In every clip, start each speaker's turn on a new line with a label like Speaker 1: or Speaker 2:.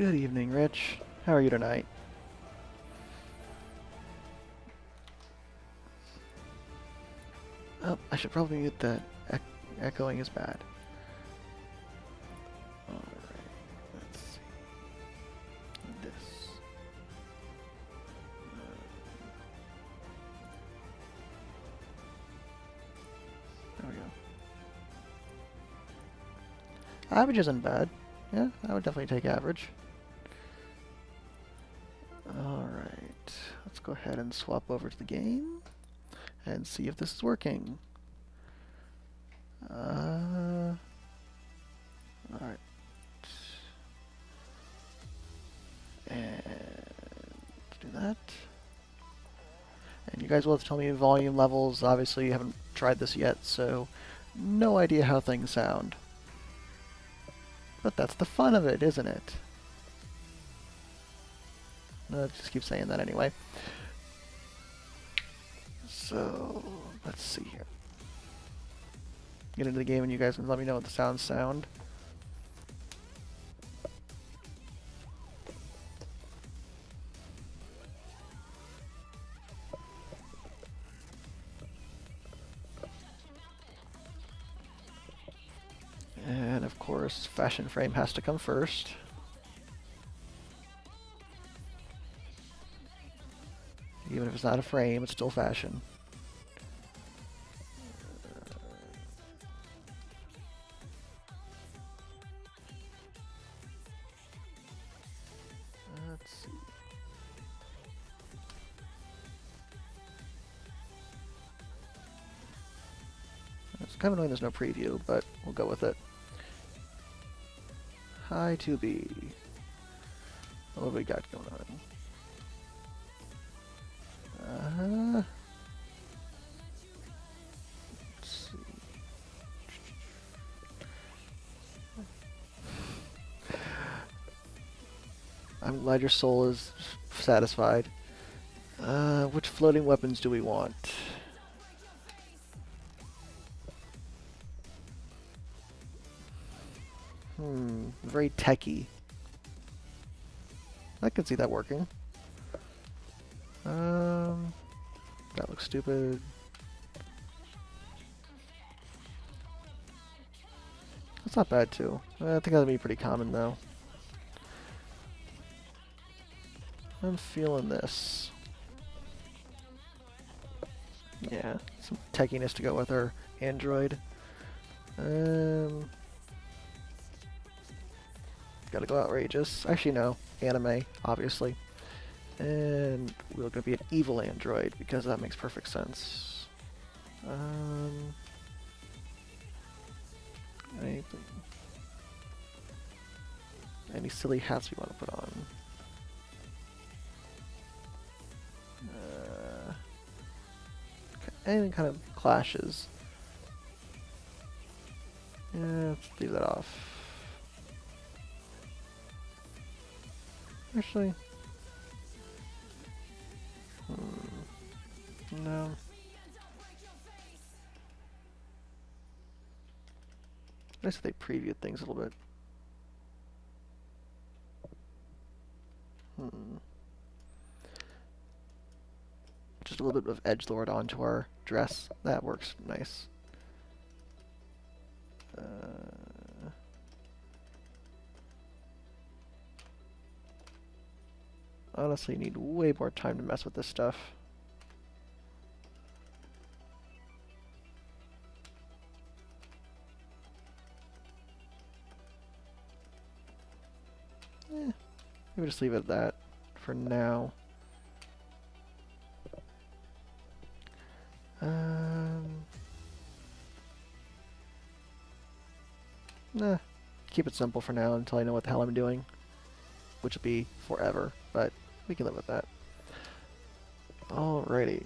Speaker 1: Good evening, Rich. How are you tonight? Oh, I should probably mute that. Ec echoing is bad. Alright, let's see. This. There we go. Average isn't bad. Yeah, I would definitely take average. Let's go ahead and swap over to the game and see if this is working. Uh, Alright. And let's do that. And you guys will have to tell me volume levels. Obviously, you haven't tried this yet, so no idea how things sound. But that's the fun of it, isn't it? No, just keep saying that anyway. Get into the game and you guys can let me know what the sounds sound. And of course, fashion frame has to come first. Even if it's not a frame, it's still fashion. Kind of annoying there's no preview, but we'll go with it. Hi, 2B. What have we got going on? Uh, let's see. I'm glad your soul is satisfied. Uh, which floating weapons do we want? Hmm, very techy. I can see that working. Um, that looks stupid. That's not bad too. I think that'd be pretty common though. I'm feeling this. Yeah, some techiness to go with our Android. Um, gotta go outrageous. Actually, no, anime, obviously. And we're gonna be an evil android because that makes perfect sense. Um, anything? Any silly hats we want to put on? Uh, anything kind of clashes. Yeah, let's leave that off. Actually, hmm, no. Nice they previewed things a little bit. Hmm. Just a little bit of edge lord onto our dress. That works nice. Uh, honestly need way more time to mess with this stuff. Eh, maybe just leave it at that for now. Um, nah, keep it simple for now until I know what the hell I'm doing, which will be forever, but we can live with that. Alrighty.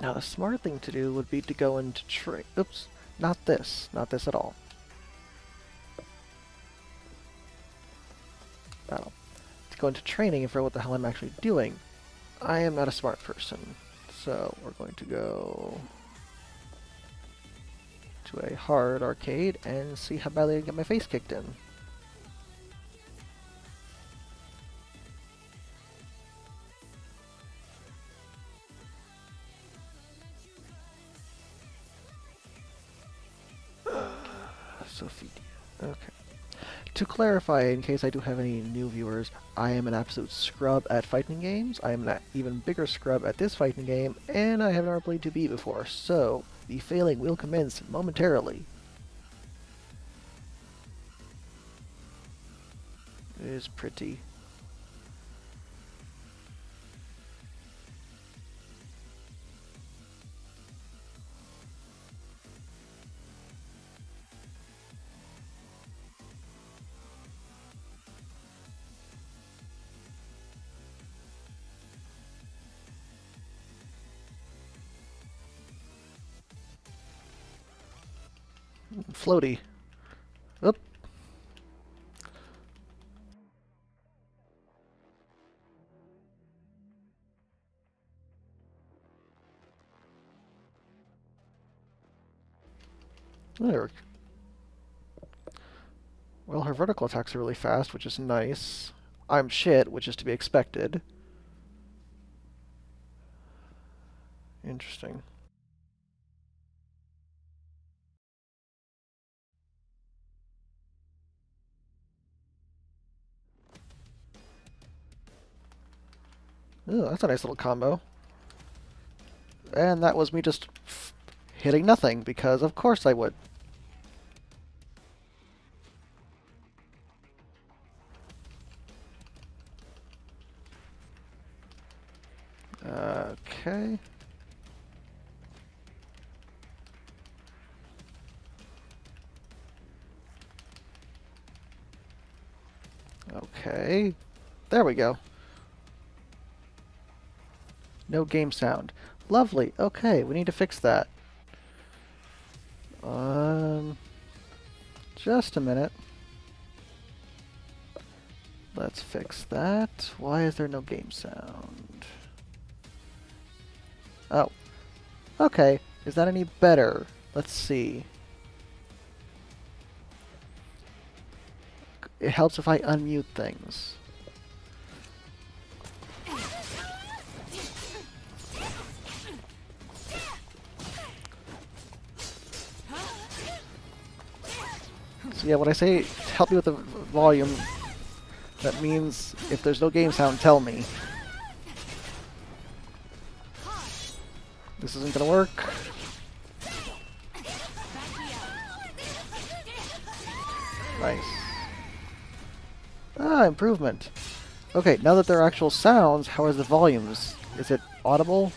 Speaker 1: Now the smart thing to do would be to go into trade. Oops, not this, not this at all. Battle. To go into training and figure out what the hell I'm actually doing. I am not a smart person. So we're going to go to a hard arcade and see how badly I get my face kicked in. Clarify, in case I do have any new viewers, I am an absolute scrub at fighting games. I am an even bigger scrub at this fighting game, and I have never played 2B before, so the failing will commence momentarily. It is pretty. Floaty. Oop. There. Well, her vertical attacks are really fast, which is nice. I'm shit, which is to be expected. Interesting. Ooh, that's a nice little combo. And that was me just hitting nothing, because of course I would. Okay. Okay. There we go. No game sound. Lovely. Okay, we need to fix that. Um, just a minute. Let's fix that. Why is there no game sound? Oh. Okay. Is that any better? Let's see. It helps if I unmute things. So yeah, when I say help me with the volume, that means if there's no game sound, tell me. This isn't gonna work. Nice. Ah, improvement. Okay, now that there are actual sounds, how are the volumes? Is it audible?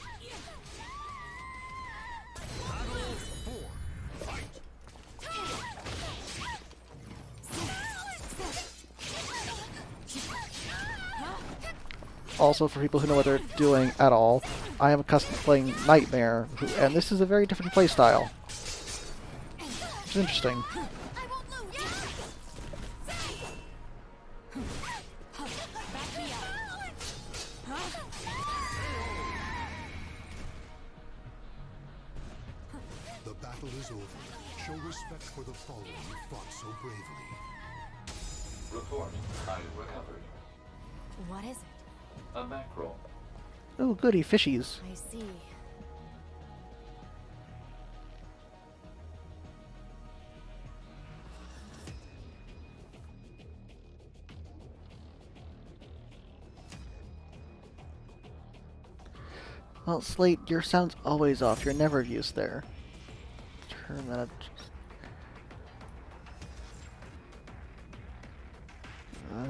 Speaker 1: Also for people who know what they're doing at all, I am accustomed to playing Nightmare, and this is a very different playstyle. It's interesting. Fishies.
Speaker 2: I see.
Speaker 1: Well, Slate, your sound's always off. You're never of use there. Turn that up. Uh,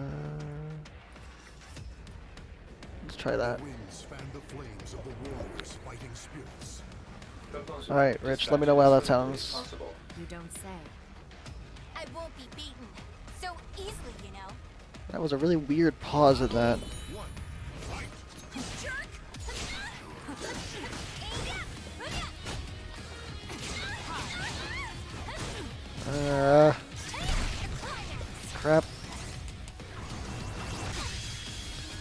Speaker 1: let's try that. Alright, Rich, let me know how that
Speaker 3: as quickly as
Speaker 1: sounds.
Speaker 2: You don't say.
Speaker 4: I won't be beaten so easily, you know.
Speaker 1: That was a really weird pause in that.
Speaker 5: One, fight!
Speaker 4: Jerk!
Speaker 1: Uh, crap.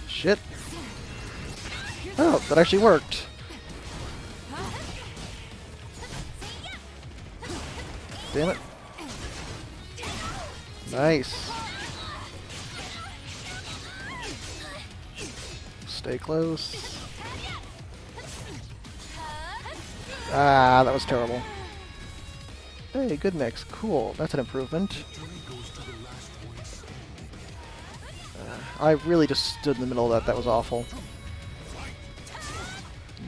Speaker 1: Shit. Oh, that actually worked. Damn it. Nice. Stay close. Ah, that was terrible. Hey, good mix. Cool. That's an improvement.
Speaker 5: Standing.
Speaker 1: I really just stood in the middle of that. That was awful.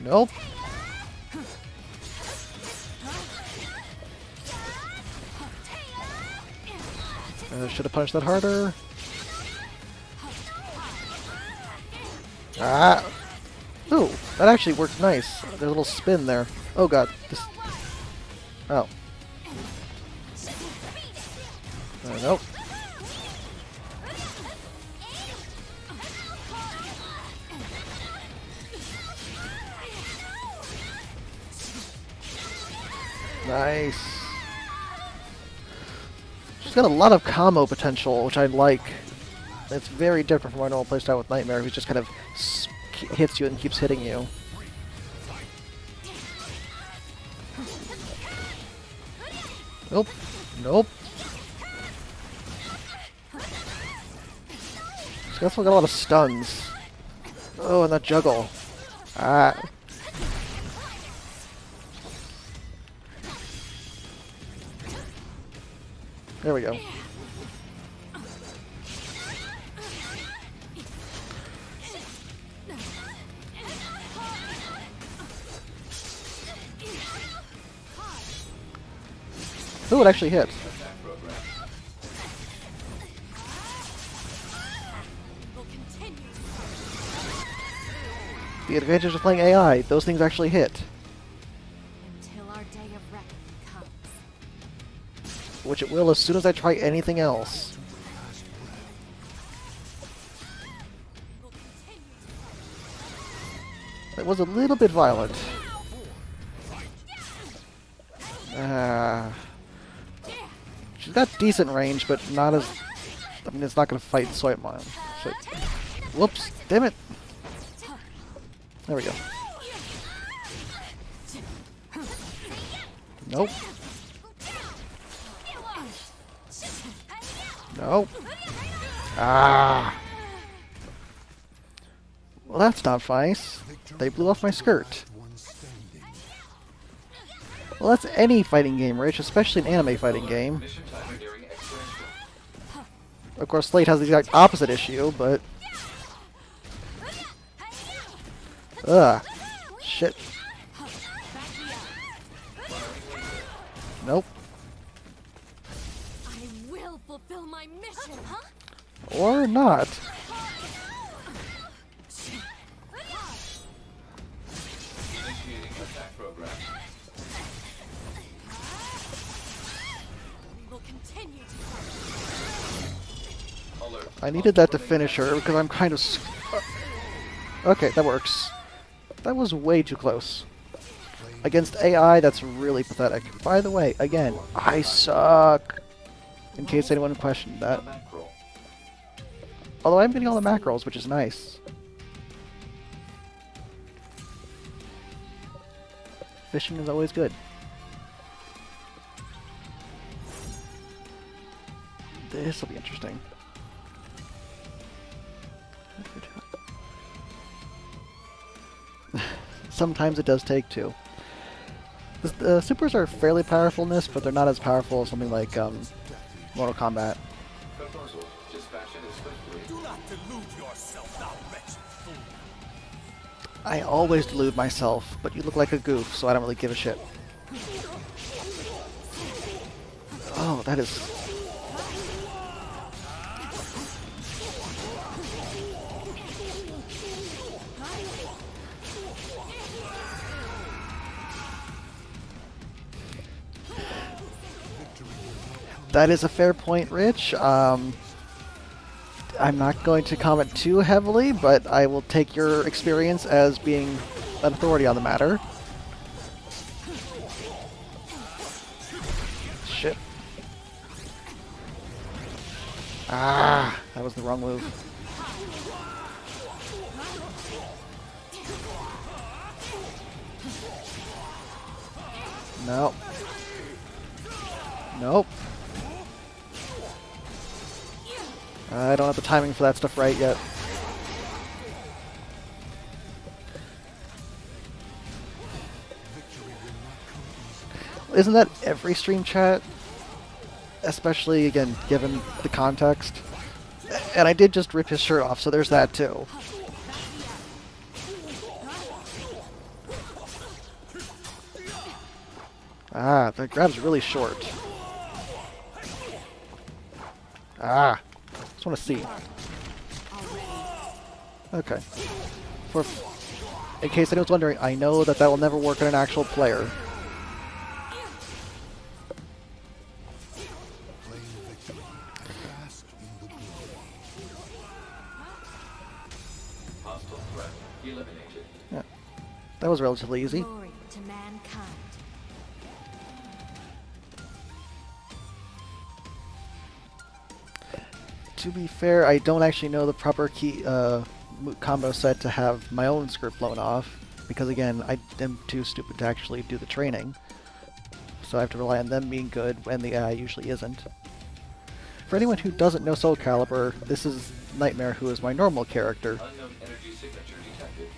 Speaker 1: Nope. Uh, should have punished that harder. Ah! Ooh, that actually worked nice. There's a little spin there. Oh god. This... Oh. Uh, nope. Nice. Got a lot of combo potential, which I like. It's very different from my normal playstyle with Nightmare, who just kind of hits you and keeps hitting you. Nope. Nope. Also got a lot of stuns. Oh, and that juggle. Ah. There we go. Ooh, it actually hit.
Speaker 3: Attack program.
Speaker 4: Will continue.
Speaker 1: The advantage of playing AI, those things actually hit. Which it will as soon as I try anything else. That was a little bit violent. Ah. she's got decent range, but not as... I mean, it's not going to fight Soitmon. So, whoops. Damn it. There we go. Nope. Nope. Ah. Well, that's not nice. They blew off my skirt. Well, that's any fighting game, Rich, especially an anime fighting game. Of course, Slate has the exact opposite issue, but... Ugh. Shit. Nope.
Speaker 4: Fight.
Speaker 3: not.
Speaker 1: I needed that to finish her because I'm kind of... Okay, that works. That was way too close. Against AI, that's really pathetic. By the way, again, I suck. In case anyone questioned that. Although I'm getting all the mackerels, which is nice. Fishing is always good. This will be interesting. Sometimes it does take two. The, the supers are fairly powerful in this, but they're not as powerful as something like um, Mortal Kombat. I always delude myself, but you look like a goof, so I don't really give a shit. Oh, that is... That is a fair point, Rich. Um, I'm not going to comment too heavily, but I will take your experience as being an authority on the matter. Shit. Ah, that was the wrong move. Nope. Nope. I don't have the timing for that stuff right yet. isn't that every stream chat? Especially, again, given the context. And I did just rip his shirt off, so there's that too. Ah, the grab's really short. Ah, want to see. Okay. For, in case anyone's wondering, I know that that will never work on an actual player. Yeah, that was relatively easy.
Speaker 2: To
Speaker 1: be fair, I don't actually know the proper key uh, combo set to have my own script blown off, because again, I am too stupid to actually do the training. So I have to rely on them being good when the AI usually isn't. For anyone who doesn't know Soul Calibur, this is Nightmare, who is my normal character.
Speaker 3: Unknown energy signature detected.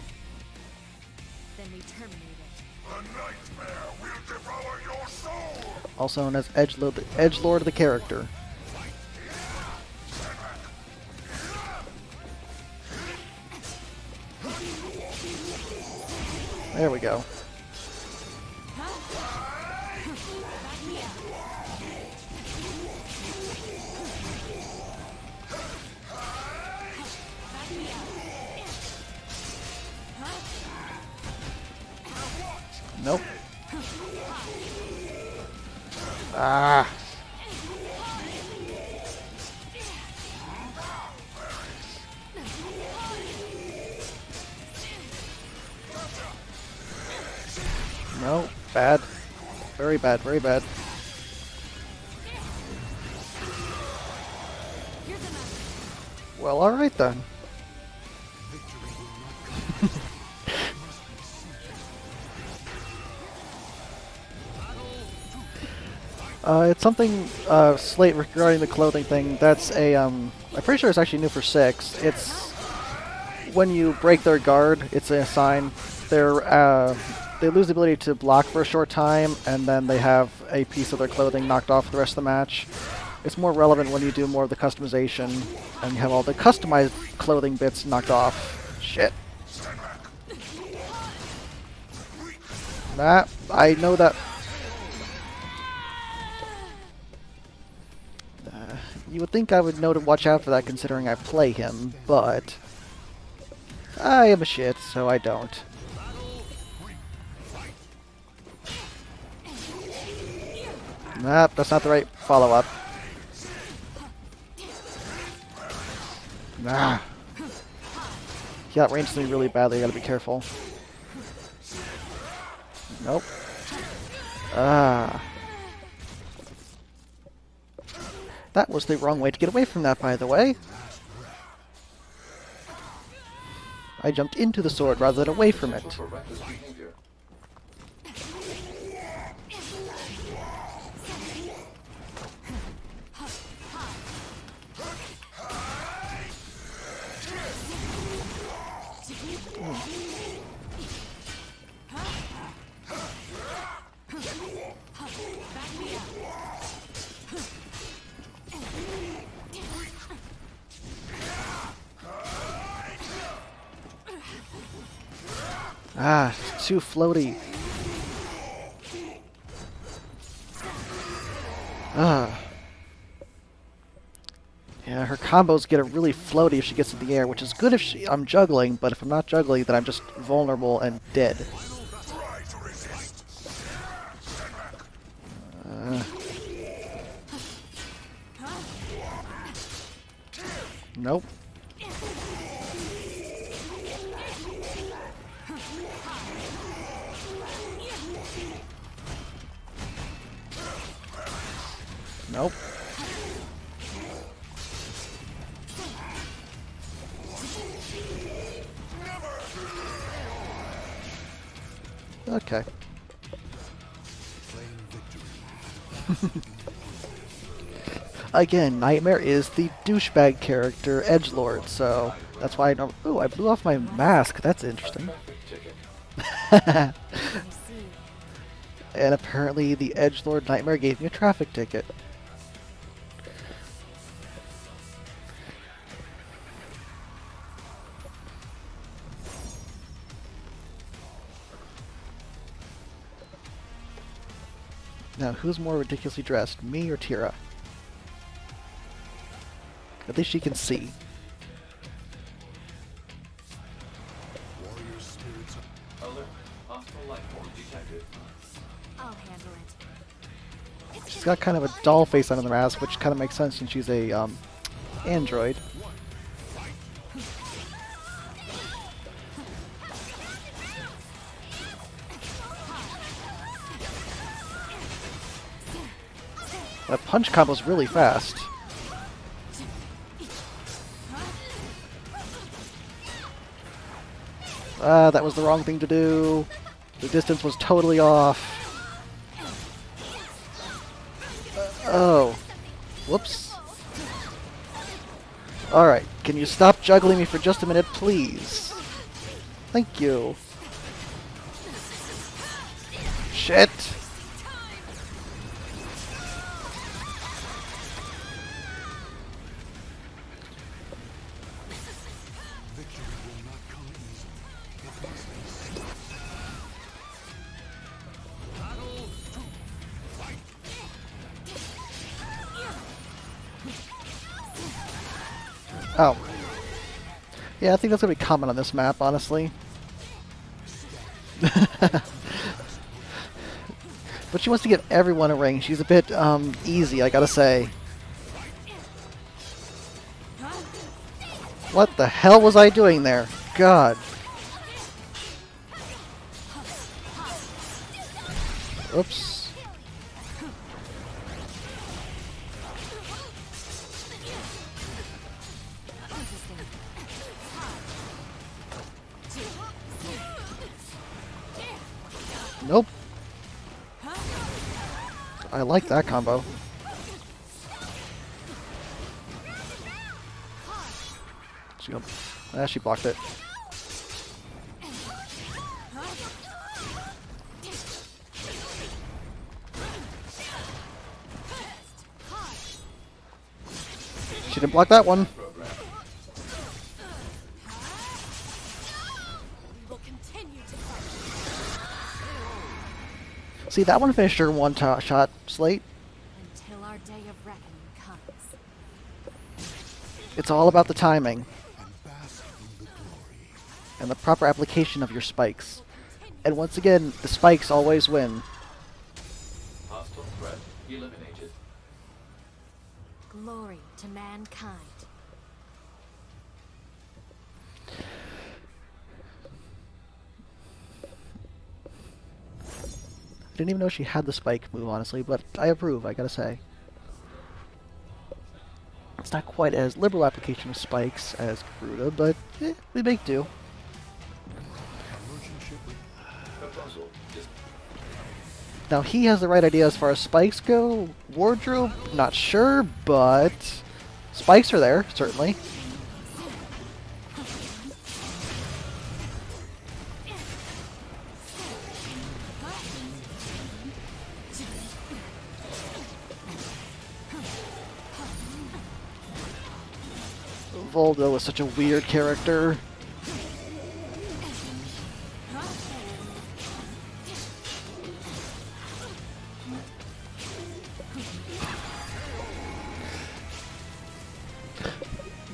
Speaker 2: Then we terminate it.
Speaker 6: The nightmare will devour your soul!
Speaker 1: also known as Edgelord, Edgelord the character. There we go. Bad, very bad. Well, alright then. Uh, it's something, uh, Slate regarding the clothing thing. That's a, um, I'm pretty sure it's actually new for 6. It's when you break their guard, it's a sign. They're, uh, they lose the ability to block for a short time, and then they have a piece of their clothing knocked off for the rest of the match. It's more relevant when you do more of the customization, and you have all the customized clothing bits knocked off. Shit. Nah, I know that Uh, You would think I would know to watch out for that considering I play him, but I am a shit, so I don't. Nope, that's not the right follow-up. Nah. He got ranged me really badly, I gotta be careful. Nope. Ah. That was the wrong way to get away from that, by the way. I jumped into the sword rather than away from it. Ah, too floaty. Ah. Yeah, her combos get really floaty if she gets in the air, which is good if she, I'm juggling, but if I'm not juggling, then I'm just vulnerable and dead. Uh. Nope. Nope. Okay. Again, Nightmare is the douchebag character, Edgelord, so that's why I don't. Oh, I blew off my mask. That's interesting. And apparently the Edgelord Nightmare gave me a traffic ticket. Now, who's more ridiculously dressed, me or Tira? At least she can see.
Speaker 5: Warrior spirits
Speaker 3: Alert. Hostile life form detected.
Speaker 2: I'll handle it.
Speaker 1: She's got kind of a doll face under the mask, which kind of makes sense since she's a um, android. That punch combo's really fast. Ah, that was the wrong thing to do. The distance was totally off. Oh. Whoops. Alright, can you stop juggling me for just a minute, please? Thank you. Shit! Yeah, I think that's gonna be common on this map, honestly. but she wants to give everyone a ring. She's a bit um, easy, I gotta say. What the hell was I doing there? God. Oops. Like that combo. She, ah, she blocked it. She didn't block that one. See, that one finished her one-shot slate.
Speaker 2: until our day of reckoning comes.
Speaker 1: It's all about the timing
Speaker 5: And the
Speaker 1: and the proper application of your spikes. And once again, the spikes always win.
Speaker 3: Hostile threat eliminated.
Speaker 2: Glory to mankind.
Speaker 1: I didn't even know she had the spike move, honestly, but I approve, I gotta say. It's not quite as liberal application of spikes as Garuda, but eh, we make do. Now he has the right idea as far as spikes go. Wardrobe, not sure, but spikes are there, certainly. Voldo is such a weird character.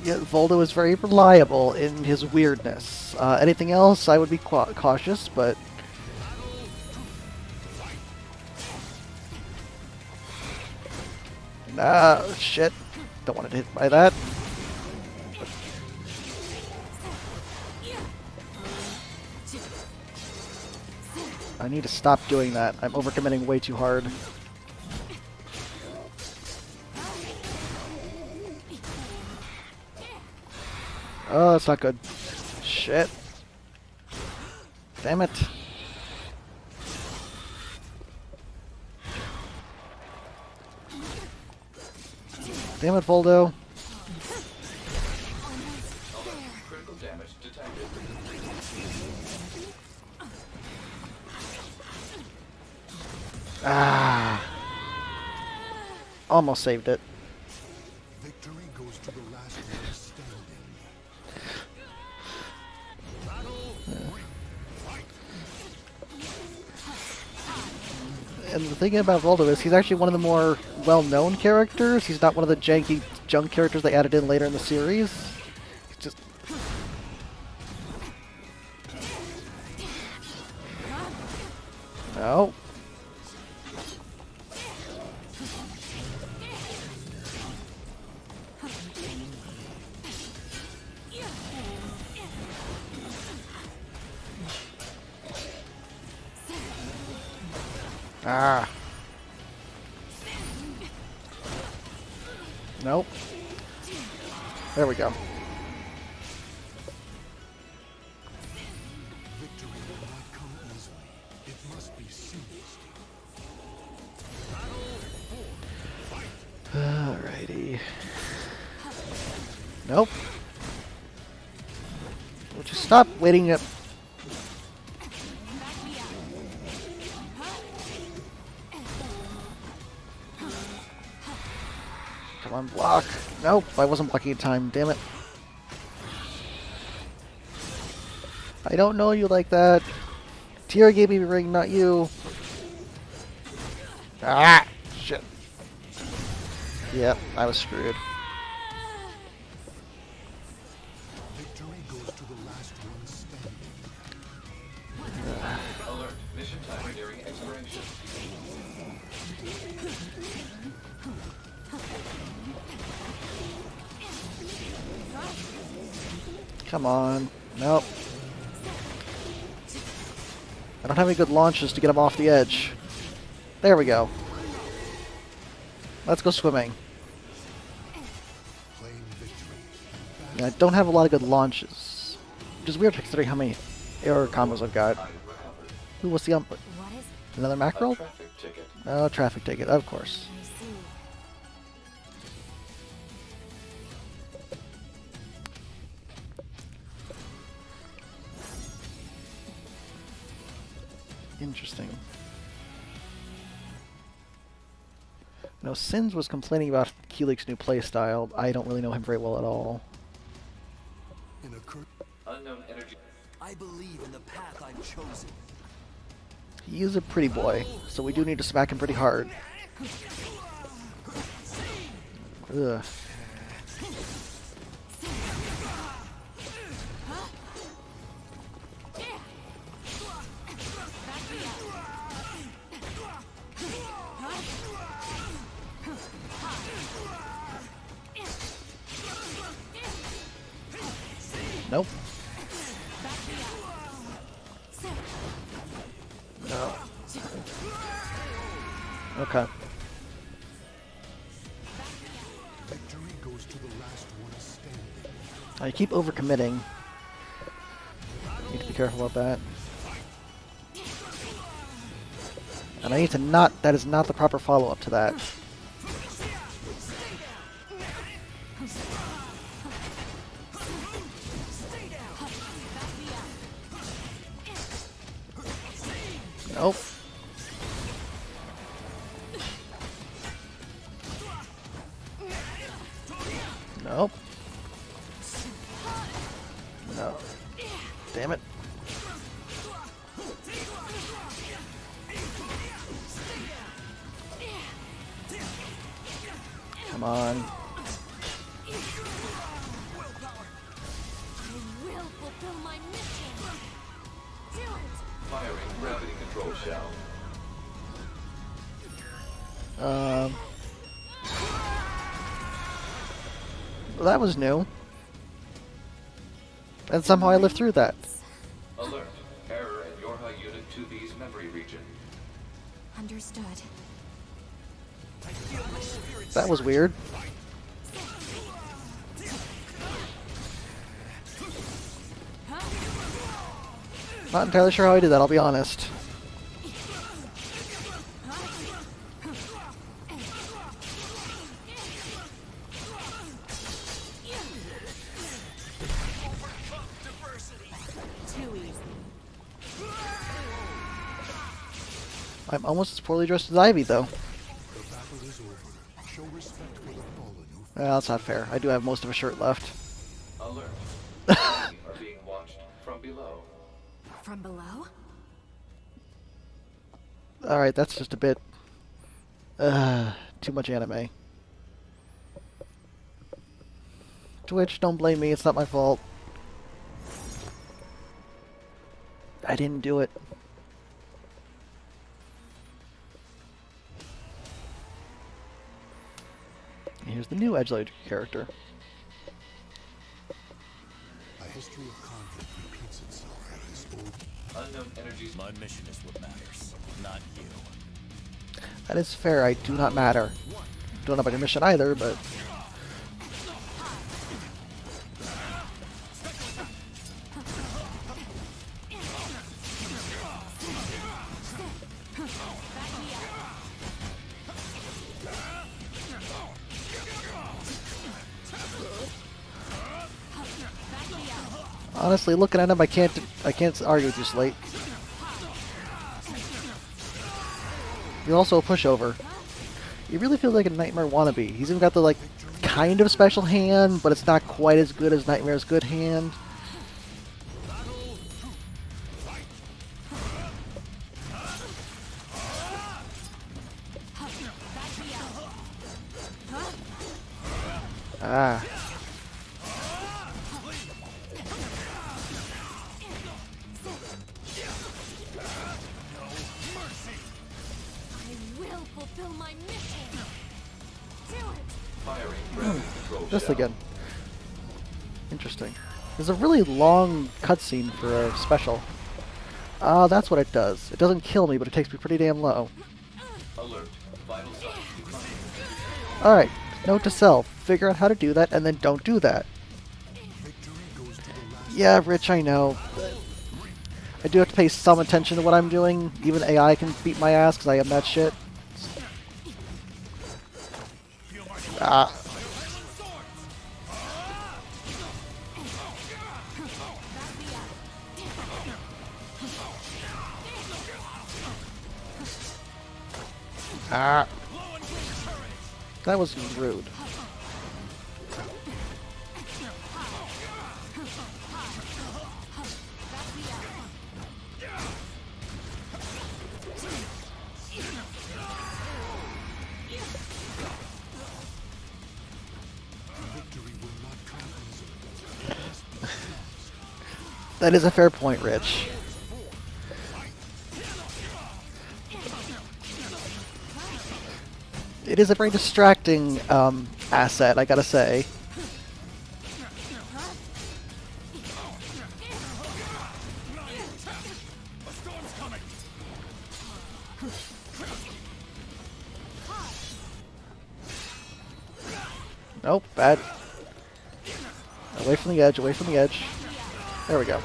Speaker 1: Yet Voldo is very reliable in his weirdness. Uh, anything else, I would be cautious, but Ah, shit. Don't want to hit by that. I need to stop doing that. I'm overcommitting way too hard. Oh, that's not good. Shit. Damn it. Damn it, Voldo. Ah. Almost saved it.
Speaker 5: Victory goes to the last one standing.
Speaker 1: And the thing about Voldo is he's actually one of the more well-known characters. He's not one of the janky junk characters they added in later in the series. He's just no. Stop waiting up? Come on, block. Nope, I wasn't blocking in time, damn it. I don't know you like that. Tira gave me the ring, not you. Ah! Shit. Yep, I was screwed. Come on. Nope. I don't have any good launches to get him off the edge. There we go. Let's go swimming. Yeah, I don't have a lot of good launches. Which is weird considering how many error combos I've got.
Speaker 3: I recovered.
Speaker 1: Who was the um
Speaker 2: What is it?
Speaker 1: another
Speaker 3: A
Speaker 1: mackerel?
Speaker 3: traffic ticket.
Speaker 1: Oh, traffic ticket, of course. Interesting. No, Sins was complaining about Kilik's new playstyle. I don't really know him very well at all.
Speaker 5: In a
Speaker 3: Unknown energy.
Speaker 7: I believe in the path I've chosen.
Speaker 1: He is a pretty boy, so we do need to smack him pretty hard. Ugh. Nope. No. Okay.
Speaker 5: victory goes to the last one standing.
Speaker 1: I keep overcommitting. Need to be careful about that. And I need to not, that is not the proper follow-up to that. Nope. Nope. No. Damn it. Come on.
Speaker 3: Control.
Speaker 1: Um, well, that was new. And somehow I lived through that.
Speaker 3: Alert. Error in Yorha Unit 2B's memory region.
Speaker 2: Understood.
Speaker 1: That was weird. Not entirely sure how I did that, I'll be honest. Almost as poorly dressed as Ivy, though.
Speaker 5: The battle is over. Show respect for the fallen who
Speaker 1: Well, that's not fair. I do have most of a shirt left.
Speaker 3: Alert. are being watched from below.
Speaker 2: From below?
Speaker 1: Alright, that's just a bit... Uh, too much anime. Twitch, don't blame me. It's not my fault. I didn't do it. Here's the new Edgelord character.
Speaker 5: A history of conflict repeats itself at this old
Speaker 3: Unknown energies.
Speaker 7: My mission is what matters, not you.
Speaker 1: That is fair. I do not matter. Don't know about your mission either, but honestly, looking at him, I can't. I can't argue with you, Slate. You're also a pushover. He really feels like a Nightmare wannabe. He's even got the like kind of special hand, but it's not quite as good as Nightmare's good hand. Ah.
Speaker 3: Control
Speaker 1: Just again. Interesting. There's a really long cutscene for a special. Ah, that's what it does. It doesn't kill me, but it takes me pretty damn low.
Speaker 3: Alert. Vital signs declining.
Speaker 1: Alright, note to self. Figure out how to do that, and then don't do that.
Speaker 5: victory goes to the last
Speaker 1: Yeah, Rich, I know. I do have to pay some attention to what I'm doing. Even AI can beat my ass because I am that shit. Ah. Ah. That was rude. That is a fair point, Rich. It is a very distracting um, asset, I gotta say. Nope, bad. Away from the edge, away from the edge. There we go.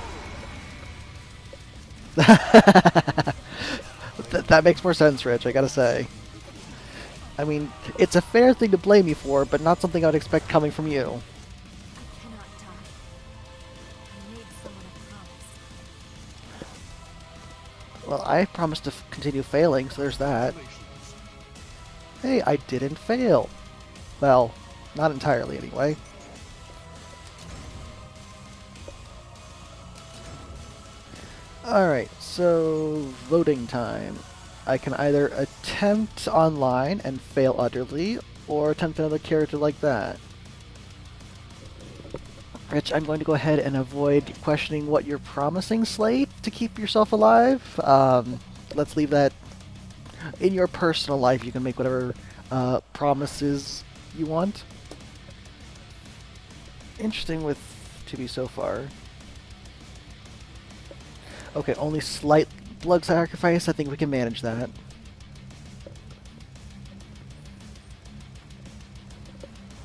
Speaker 1: that, that makes more sense, Rich, I gotta say. I mean, it's a fair thing to blame me for, but not something I'd expect coming from you. Well, I promised to continue failing, so there's that. Hey, I didn't fail. Well, not entirely anyway. Alright, so voting time. I can either attempt online and fail utterly, or attempt another character like that. Rich, I'm going to go ahead and avoid questioning what you're promising, Slate, to keep yourself alive. Um, let's leave that in your personal life. You can make whatever uh, promises you want. Interesting with to be so far. Okay, only slight blood sacrifice. I think we can manage that.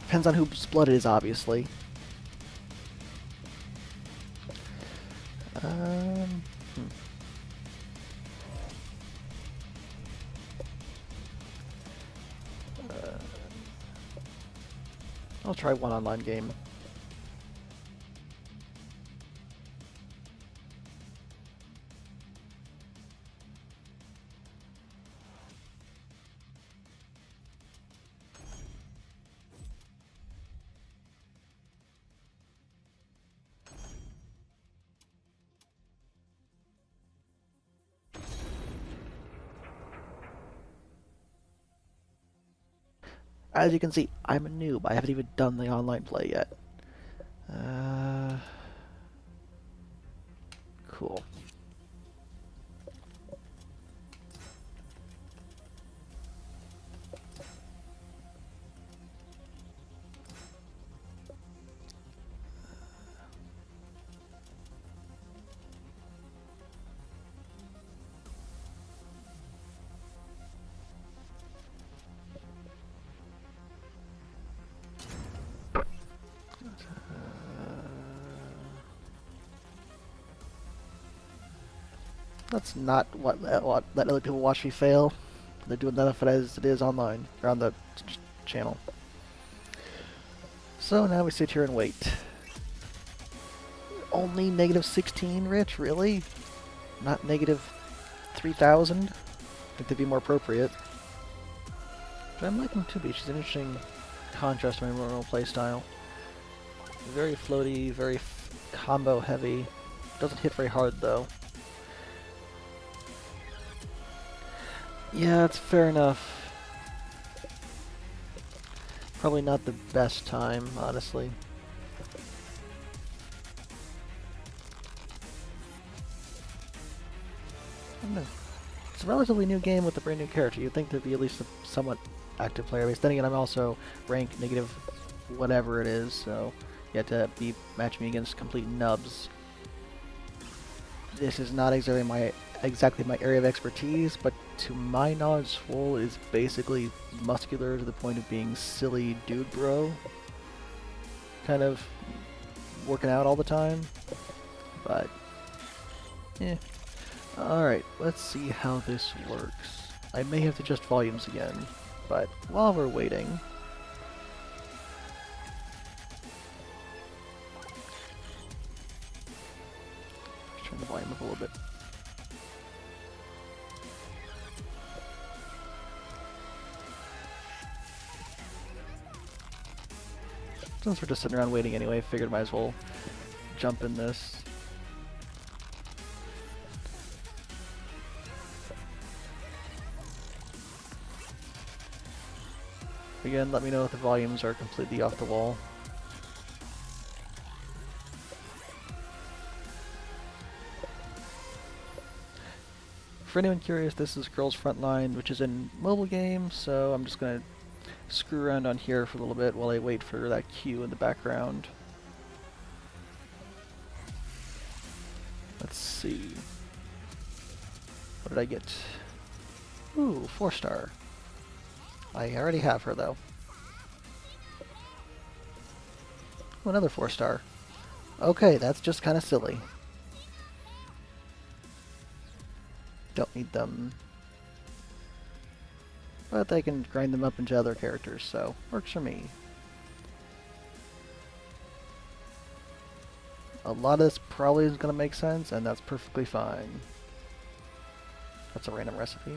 Speaker 1: Depends on whose blood it is, obviously. Um, hmm. Uh, I'll try one online game. As you can see, I'm a noob. I haven't even done the online play yet. Let's not what, let, what, let other people watch me fail. They're doing of it as it is online, or on the ch channel. So now we sit here and wait. Only negative 16, Rich? Really? Not negative 3,000? I think that'd be more appropriate. But I'm liking 2B. She's an interesting contrast to my normal playstyle. Very floaty, very combo heavy. Doesn't hit very hard though. Yeah, it's fair enough. Probably not the best time, honestly. It's a relatively new game with a brand new character. You'd think there'd be at least a somewhat active player base. Then again, I'm also rank negative whatever it is, so you have to be matching me against complete nubs. This is not exactly my exactly my area of expertise, but to my knowledge, Swole is basically muscular to the point of being silly dude bro. Kind of working out all the time. But, yeah. Alright, let's see how this works. I may have to adjust volumes again, but while we're waiting... Since we're just sitting around waiting anyway, figured might as well jump in this. Again, let me know if the volumes are completely off the wall. For anyone curious, this is Girls Frontline, which is in mobile game, so I'm just going to screw around on here for a little bit while I wait for that cue in the background. Let's see. What did I get? Ooh, four star. I already have her though. Ooh, another four star. Okay, that's just kind of silly. Don't need them but they can grind them up into other characters, so works for me. A lot of this probably is going to make sense, and that's perfectly fine. That's a random recipe.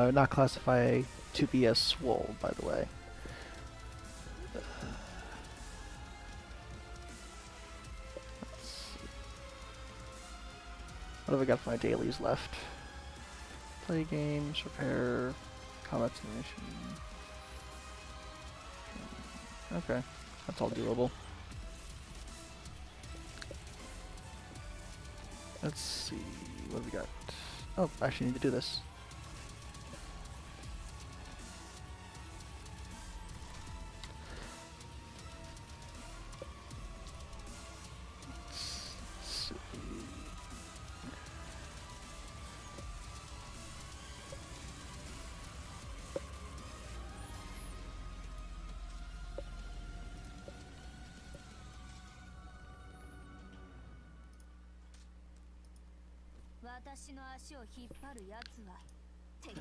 Speaker 1: I I would not classify 2B as swole, by the way. What have I got for my dailies left? Play games, repair, combat simulation. Okay, that's all doable. Let's see, what have we got? Oh, I actually need to do this.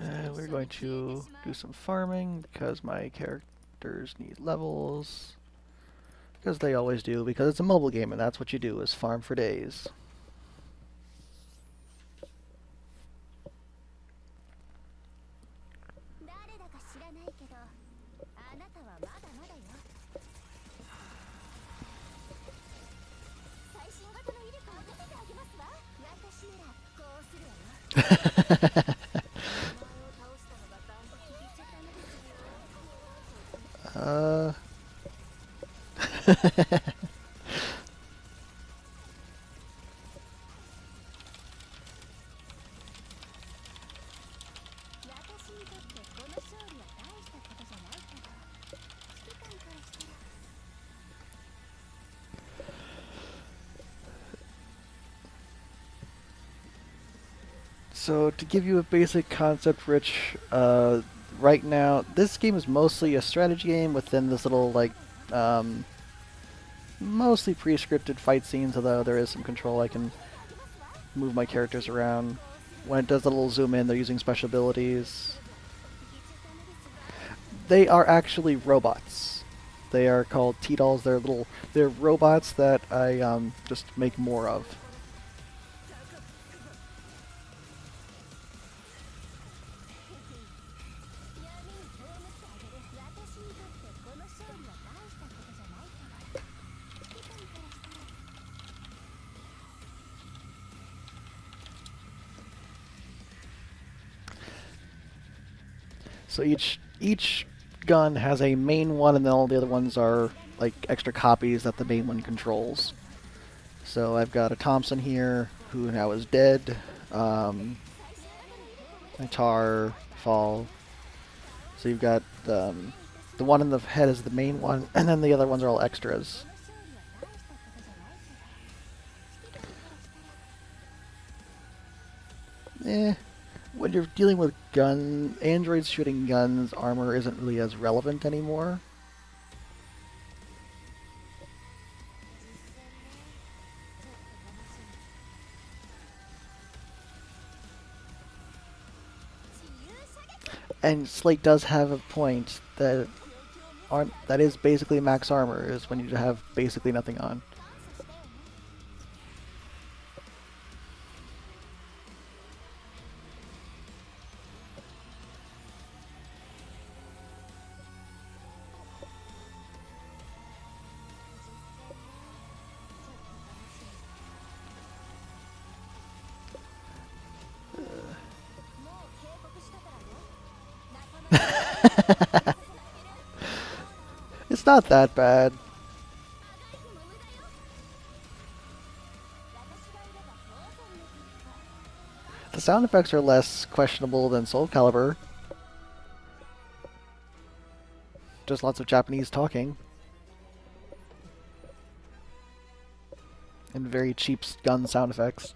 Speaker 1: Uh, we're going to do some farming because my characters need levels. Because they always do, because it's a mobile game and that's what you do, is farm for days. To give you a basic concept, Rich, uh, right now this game is mostly a strategy game within this little like um, mostly pre-scripted fight scenes. Although there is some control, I can move my characters around. When it does a little zoom in, they're using special abilities. They are actually robots. They are called T-dolls. They're little, they're robots that I um, just make more of. So each each gun has a main one, and then all the other ones are like extra copies that the main one controls. So I've got a Thompson here, who now is dead. Um, a tar fall. So you've got um, the one in the head is the main one, and then the other ones are all extras. Eh when you're dealing with gun androids shooting guns, armor isn't really as relevant anymore. And Slate does have a point that aren't, that is basically max armor is when you have basically nothing on. not that bad. The sound effects are less questionable than Soul Calibur. Just lots of Japanese talking. And very cheap gun sound effects.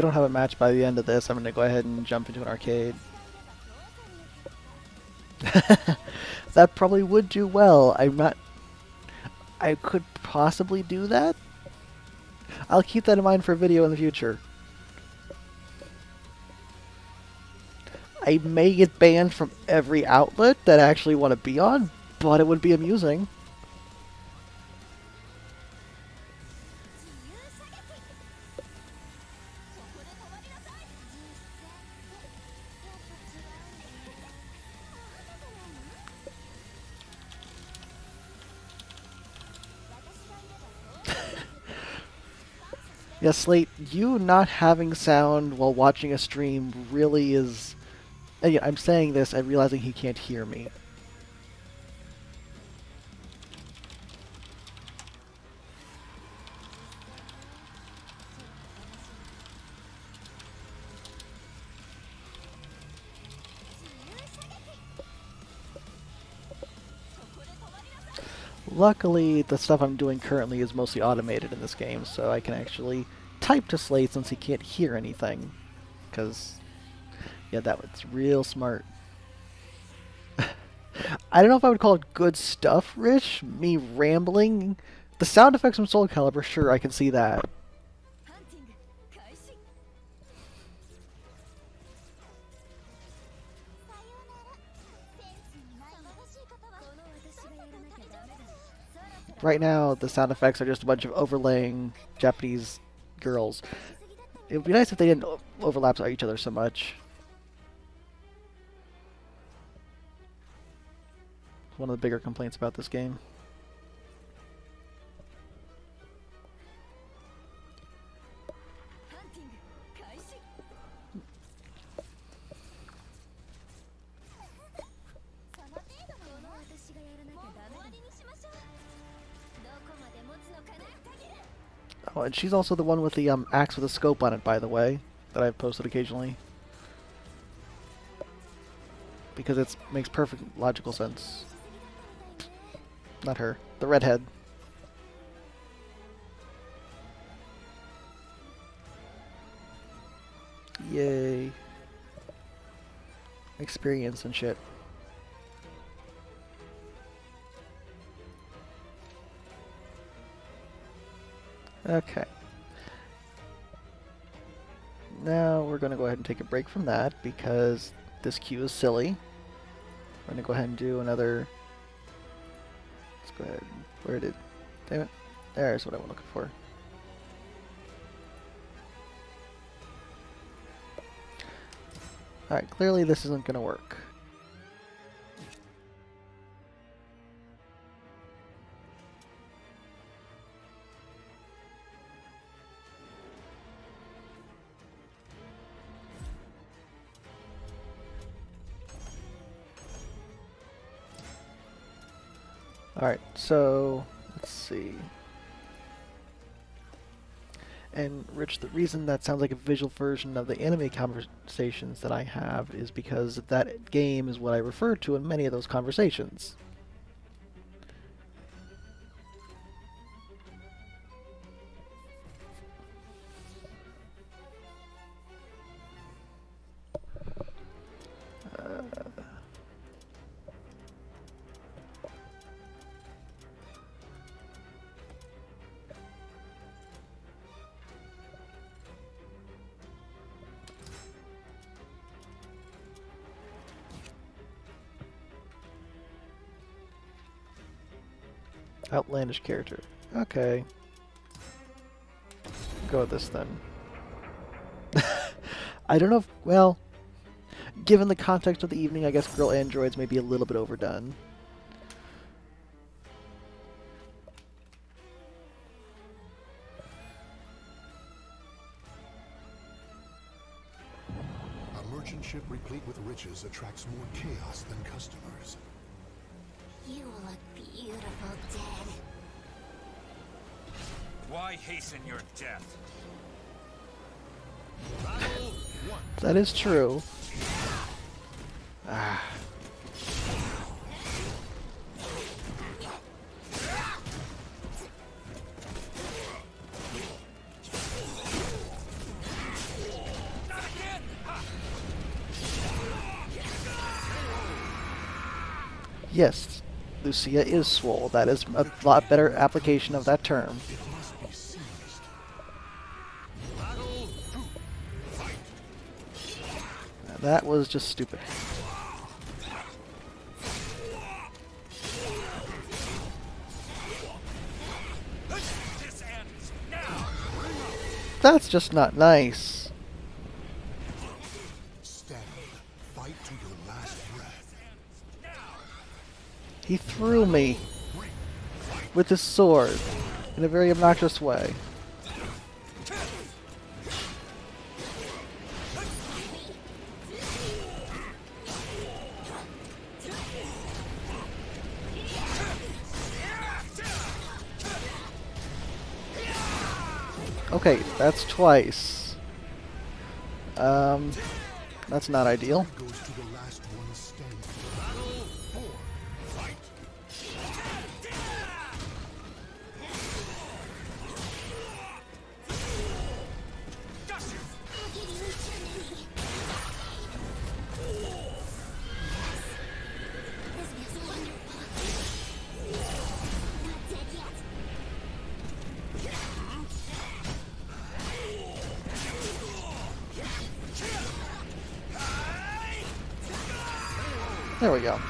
Speaker 1: you don't have a match by the end of this, I'm going to go ahead and jump into an arcade. that probably would do well. I'm not... I could possibly do that? I'll keep that in mind for a video in the future. I may get banned from every outlet that I actually want to be on, but it would be amusing. Slate, you not having sound while watching a stream really is. I'm saying this and realizing he can't hear me. Luckily, the stuff I'm doing currently is mostly automated in this game, so I can actually type to Slate since he can't hear anything. Because, yeah, that was real smart. I don't know if I would call it good stuff, Rich. Me rambling. The sound effects from Soul Calibur, sure, I can see that. Right now, the sound effects are just a bunch of overlaying Japanese girls. It would be nice if they didn't overlap each other so much. One of the bigger complaints about this game. Oh, and she's also the one with the um, axe with a scope on it, by the way, that I've posted occasionally. Because it makes perfect logical sense. Not her. The redhead. Yay. Experience and shit. Okay. Now we're going to go ahead and take a break from that because this queue is silly. We're going to go ahead and do another... Let's go ahead. Where did... Damn it. There's what I'm looking for. Alright, clearly this isn't going to work. Alright, so let's see. And Rich, the reason that sounds like a visual version of the anime conversations that I have is because that game is what I refer to in many of those conversations. Outlandish character. Okay. Go with this then. I don't know if, well, given the context of the evening, I guess girl androids may be a little bit overdone.
Speaker 5: A merchant ship replete with riches attracts more chaos than customers.
Speaker 7: Hasten your death?
Speaker 1: That is true. Ah. Yes, Lucia is swole. That is a lot better application of that term. That was just stupid.
Speaker 7: This ends now!
Speaker 1: That's just not nice.
Speaker 5: Stand. Fight to your last breath.
Speaker 1: He threw me with his sword in a very obnoxious way. Okay, that's twice. Um, that's not ideal. There we go.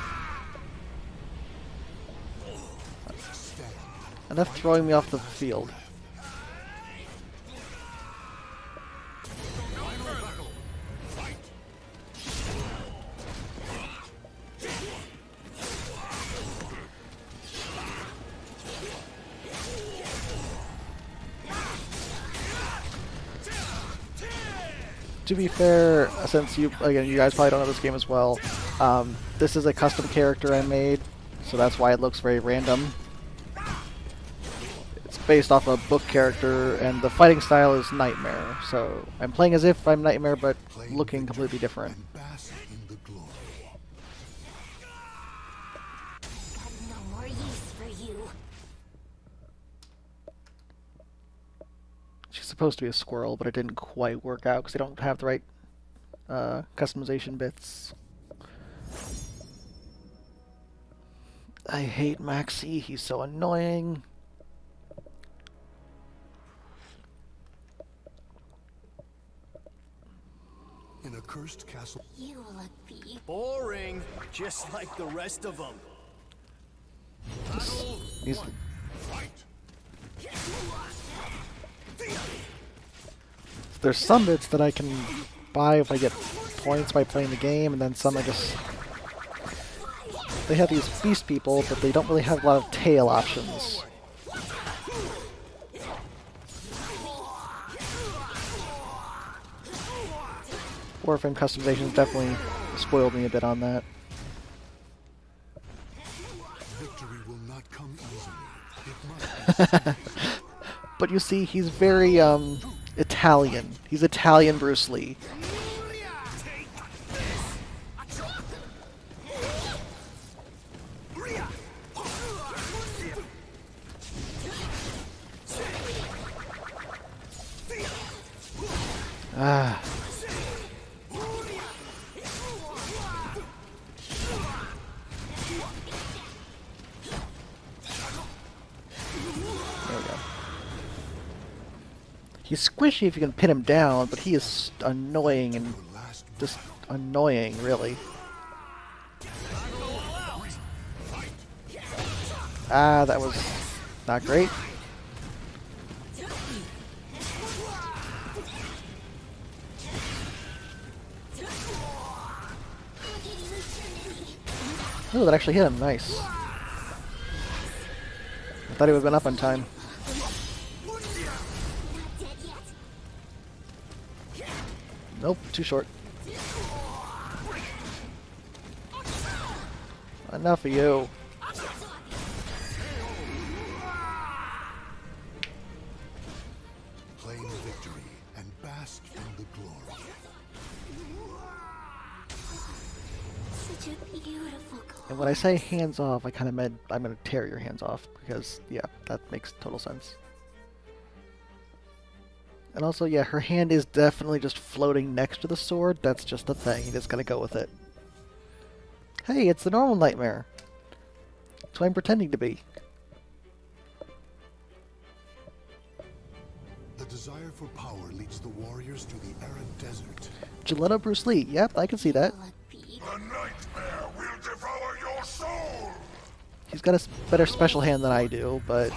Speaker 1: Enough throwing me off the field. to be fair, since you again you guys probably don't know this game as well, um, this is a custom character I made, so that's why it looks very random. It's based off a book character, and the fighting style is Nightmare. So I'm playing as if I'm Nightmare, but looking completely different. She's supposed to be a squirrel, but it didn't quite work out because they don't have the right uh, customization bits. I hate Maxi. He's so annoying.
Speaker 5: In a cursed castle.
Speaker 4: You look be
Speaker 7: Boring, just like the rest of them.
Speaker 1: He's there's some bits that I can buy if I get points by playing the game, and then some I just they have these beast people, but they don't really have a lot of tail options. Warframe customizations definitely spoiled me a bit on that.
Speaker 5: Victory will not come easily. It must be
Speaker 1: But you see, he's very um Italian. He's Italian Bruce Lee. Ah. He's squishy if you can pin him down, but he is annoying and just annoying, really. Ah, that was not great. Oh, that actually hit him. Nice. I thought he would have been up on time. Nope, too short. Enough of you. I say hands off, I kind of meant I'm going to tear your hands off because, yeah, that makes total sense. And also, yeah, her hand is definitely just floating next to the sword. That's just the thing. You just gotta go with it. Hey, it's the normal nightmare. That's who I'm pretending to be.
Speaker 5: The desire for power leads the warriors to the arid desert.
Speaker 1: Gilletta Bruce Lee. Yep, I can see that. He's got a better special hand than I do, but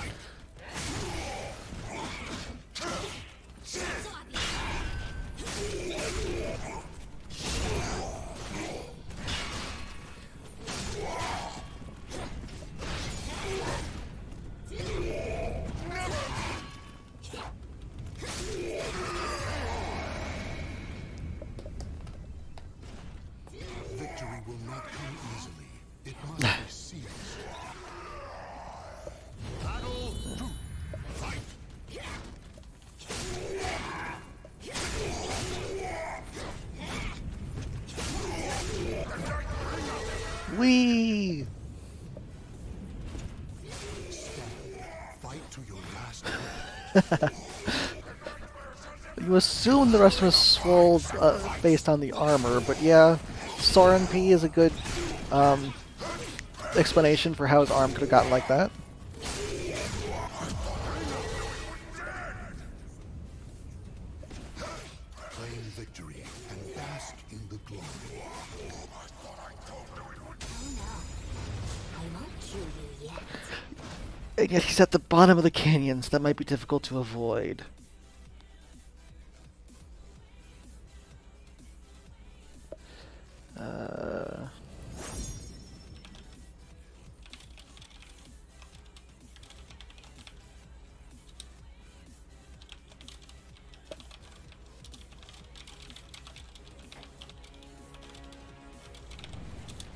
Speaker 1: the rest of us swole uh, based on the armor, but yeah, Soren P is a good um, explanation for how his arm could have gotten like that.
Speaker 5: Claim victory and bask in the glory.
Speaker 4: I won't kill you yet.
Speaker 1: And yet he's at the bottom of the canyons. That might be difficult to avoid. Uh,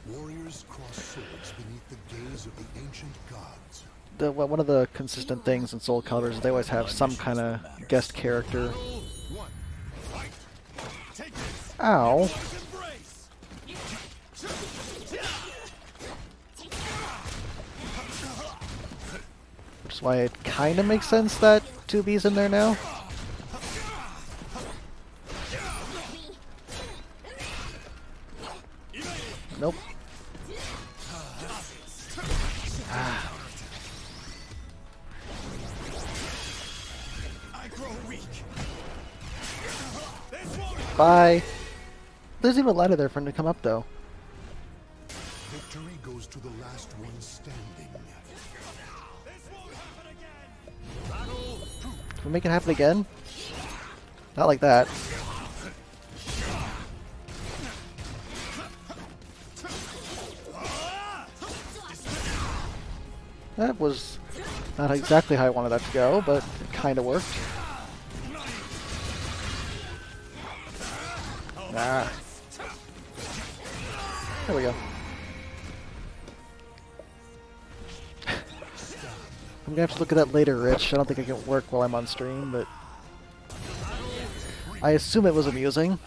Speaker 5: Warriors cross swords beneath the gaze of the ancient gods.
Speaker 1: the one of the consistent things in Soul Calibur is they always have some kind of guest character.
Speaker 5: One. Fight. Take this.
Speaker 1: Ow.
Speaker 5: Embrace.
Speaker 1: Which is why it kind of makes sense that 2B's in there now. Nope.
Speaker 7: Weak.
Speaker 1: Bye. There's even a ladder there for him to come up, though. We make it happen again? Not like that. That was not exactly how I wanted that to go, but it kind of worked. Ah. There we go. Gonna have to look at that later, Rich. I don't think it can work while I'm on stream, but I assume it was amusing.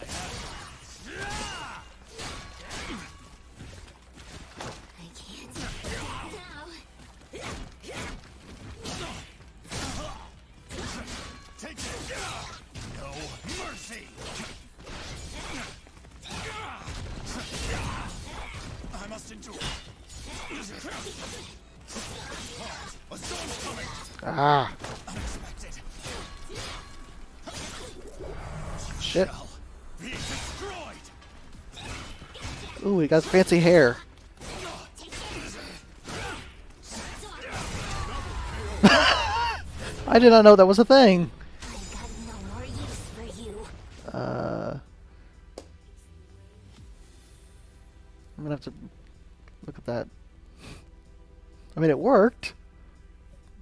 Speaker 1: Got fancy hair. I did not know that was a thing. Uh, I'm gonna have to look at that. I mean, it worked.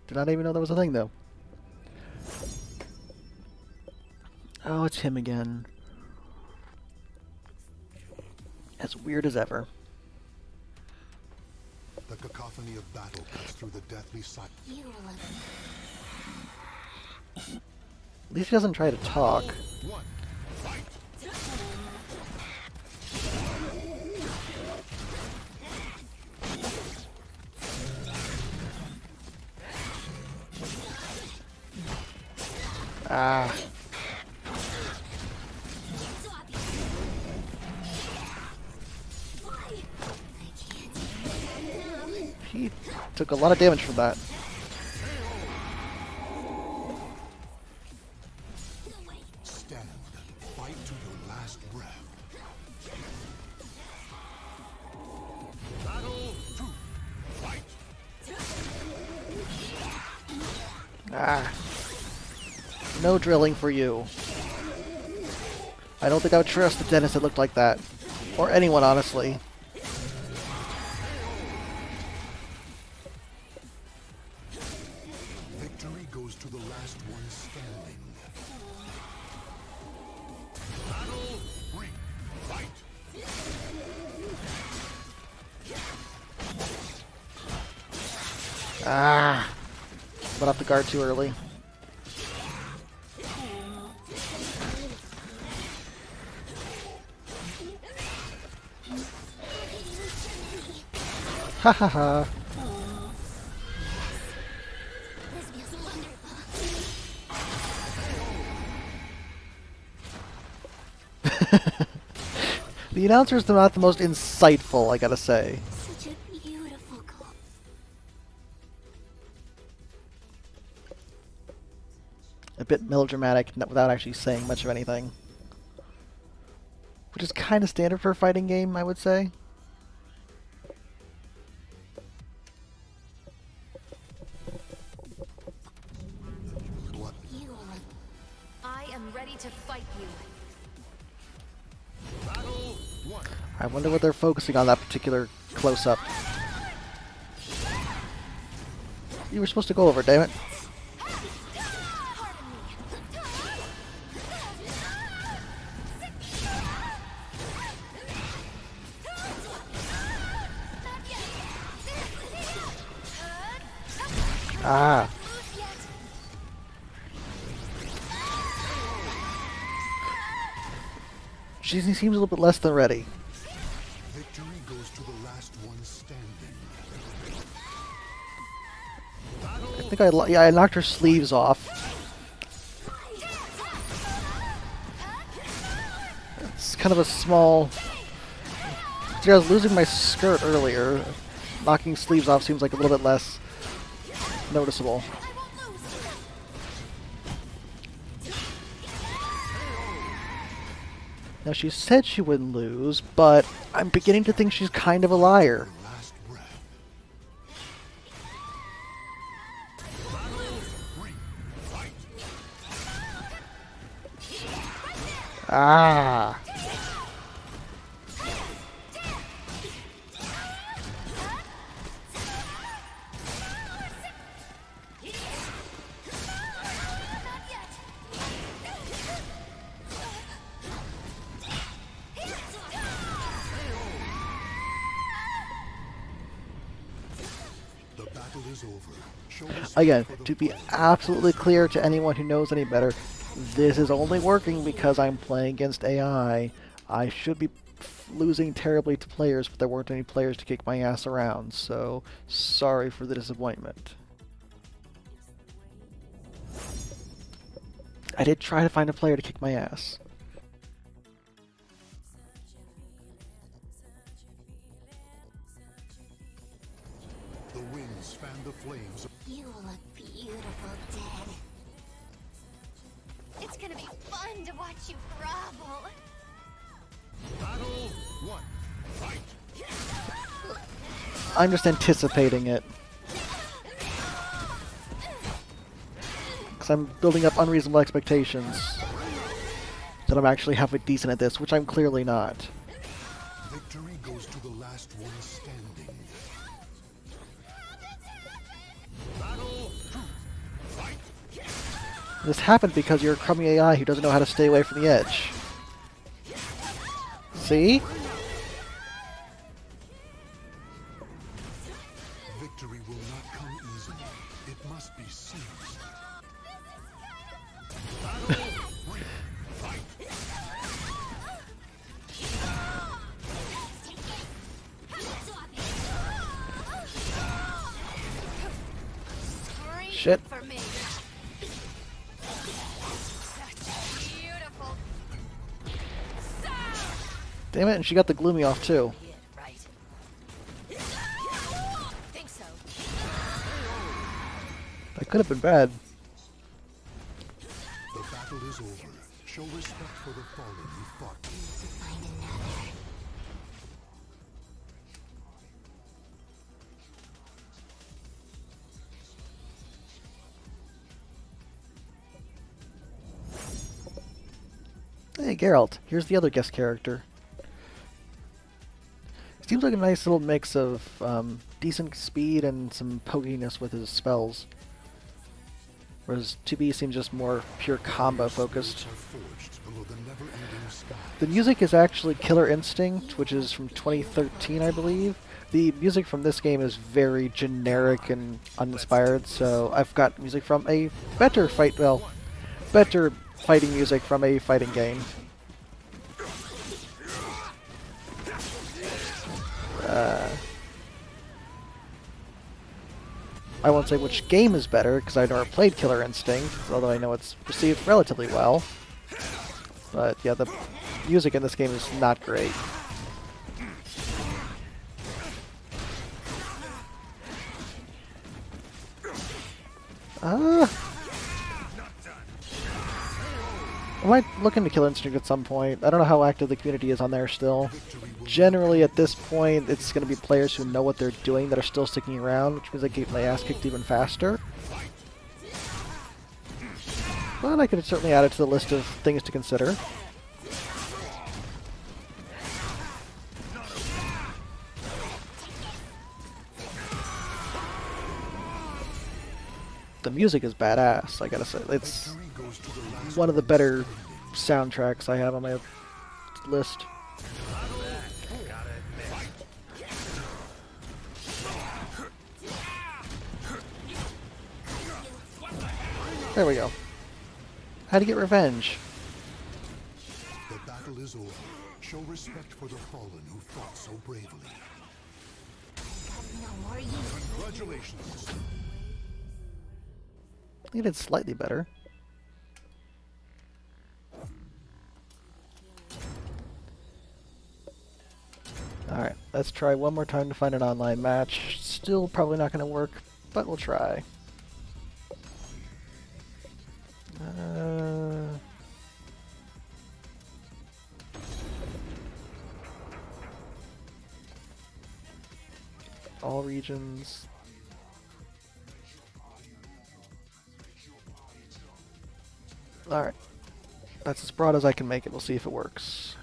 Speaker 1: Did not even know that was a thing, though. Oh, it's him again. As weird as ever.
Speaker 5: The cacophony of battle cuts through the deathly silence.
Speaker 4: You will live.
Speaker 1: At least he doesn't try to talk.
Speaker 5: One. Fight.
Speaker 1: Ah. Took a lot of damage from that. Ah. No drilling for you. I don't think I would trust the dentist that looked like that. Or anyone, honestly. Guard too early. Ha ha ha. The announcers not the most insightful, I gotta say. bit melodramatic without actually saying much of anything. Which is kind of standard for a fighting game, I would say. I wonder what they're focusing on that particular close-up. You were supposed to go over, damn it. Ah. She seems a little bit less than ready.
Speaker 5: Victory goes to the last one standing.
Speaker 1: I think I, yeah, I knocked her sleeves off. It's kind of a small. See, I was losing my skirt earlier. Knocking sleeves off seems like a little bit less noticeable. Now she said she wouldn't lose, but I'm beginning to think she's kind of a liar. Ah. Again, to be absolutely clear to anyone who knows any better, this is only working because I'm playing against AI. I should be losing terribly to players, but there weren't any players to kick my ass around, so sorry for the disappointment. I did try to find a player to kick my ass. I'm just anticipating it. Because I'm building up unreasonable expectations that I'm actually halfway decent at this, which I'm clearly not.
Speaker 5: Victory goes to the last one standing. Battle. Fight.
Speaker 1: This happened because you're a crummy AI who doesn't know how to stay away from the edge. See? Shit.
Speaker 4: for me. Beautiful.
Speaker 1: Damn it, and she got the gloomy off too.
Speaker 2: Yeah, right. Think so.
Speaker 1: That could have been bad. Geralt, here's the other guest character. Seems like a nice little mix of um, decent speed and some pokiness with his spells. Whereas 2B seems just more pure combo focused.
Speaker 5: The
Speaker 1: music is actually Killer Instinct, which is from 2013, I believe. The music from this game is very generic and uninspired, so I've got music from a better fight, well, better fighting music from a fighting game. I won't say which game is better, because I've never played Killer Instinct, although I know it's received relatively well. But yeah, the music in this game is not great. Ah. I might look into Kill Instinct at some point. I don't know how active the community is on there still. Generally, at this point, it's going to be players who know what they're doing that are still sticking around, which means they get my ass kicked even faster. But I could certainly add it to the list of things to consider. The music is badass, I gotta say. It's
Speaker 5: Victory goes to the last
Speaker 1: one of the better soundtracks I have on my list. There we go. How to get revenge.
Speaker 5: The battle is over. Show respect for the fallen who fought so bravely.
Speaker 4: No more use.
Speaker 5: Congratulations.
Speaker 1: Did slightly better. Alright, let's try one more time to find an online match. Still probably not going to work, but we'll try. Uh, all regions. Alright. That's as broad as I can make it. We'll see if it works.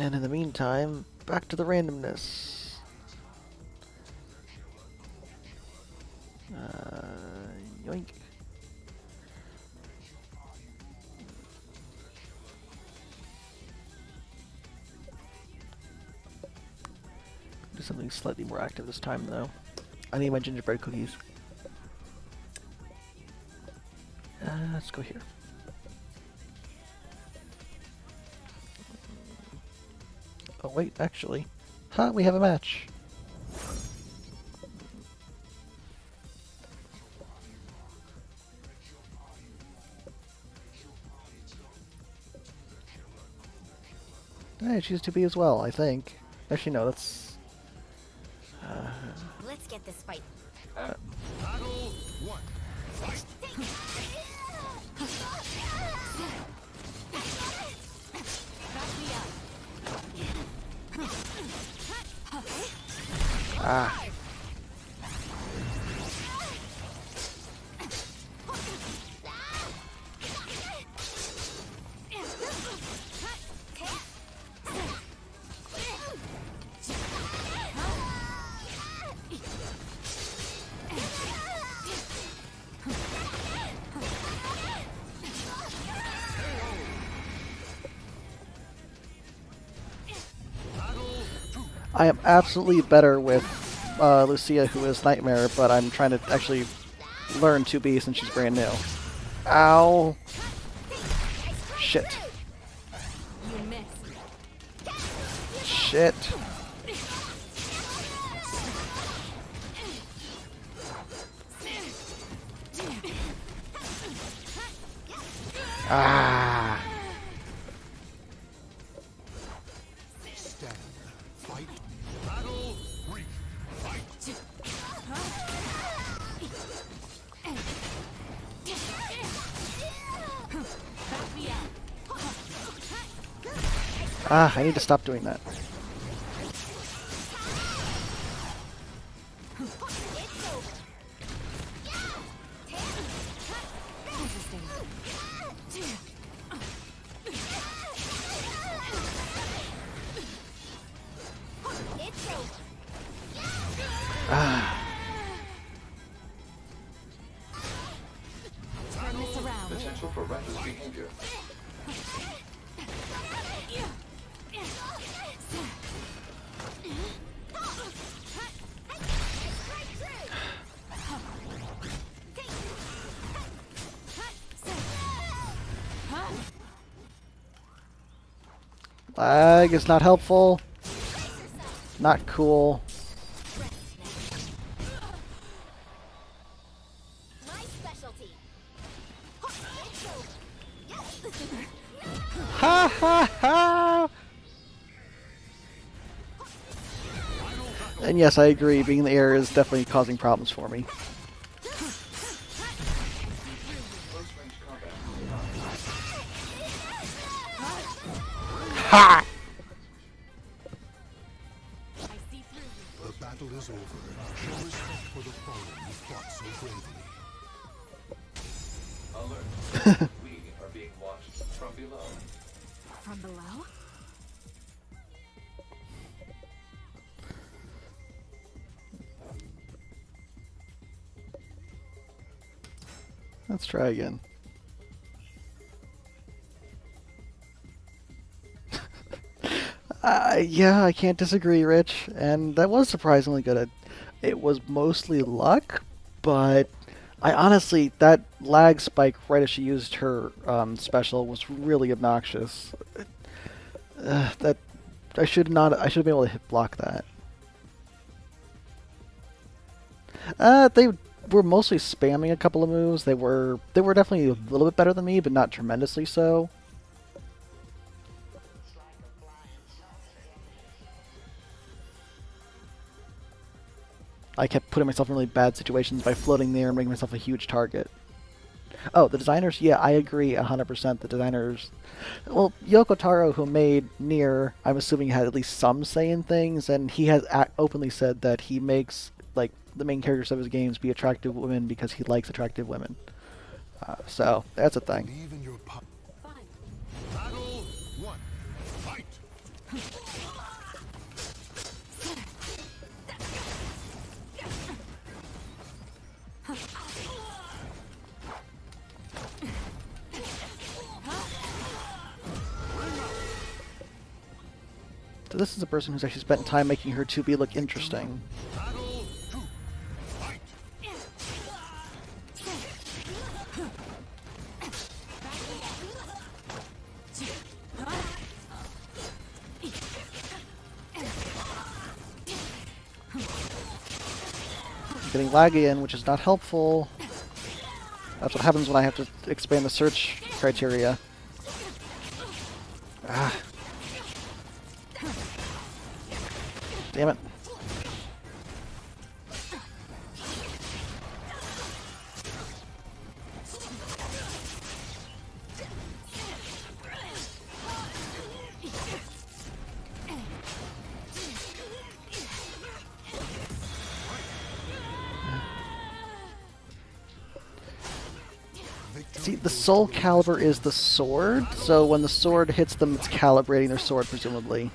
Speaker 1: And in the meantime, back to the randomness. Uh, yoink. Do something slightly more active this time, though. I need my gingerbread cookies. Uh, let's go here. Wait, actually. Huh, we have a match. Hey, she's 2B as well, I think. Actually, no, that's... absolutely better with uh, Lucia, who is Nightmare, but I'm trying to actually learn 2B since she's brand new. Ow. Shit. Shit. Ah.
Speaker 5: Fight. Battle. Fight.
Speaker 1: Ah, I need to stop doing that. Lag is not helpful. Not cool. Ha ha ha! And yes, I agree, being in the air is definitely causing problems for me. Try again. Uh, yeah, I can't disagree, Rich. And that was surprisingly good. It, was mostly luck, but I honestly that lag spike right as she used her um, special was really obnoxious. Uh, that I should not. I should have been able to hit block that. Uh, they were mostly spamming a couple of moves. They were they were definitely a little bit better than me, but not tremendously so. I kept putting myself in really bad situations by floating there and making myself a huge target. Oh, the designers, yeah, I agree 100%. The designers, well, Yoko Taro, who made Nier, I'm assuming had at least some say in things, and he has openly said that he makes like the main characters of his games be attractive women because he likes attractive women. Uh, so that's a thing.
Speaker 5: Believe your power.
Speaker 2: Fine.
Speaker 5: Battle one. Fight!
Speaker 1: So this is a person who's actually spent time making her 2B look interesting. Getting lag again, which is not helpful. That's what happens when I have to expand the search criteria. Ah. Damn it. Soul Calibur is the sword, so when the sword hits them, it's calibrating their sword, presumably.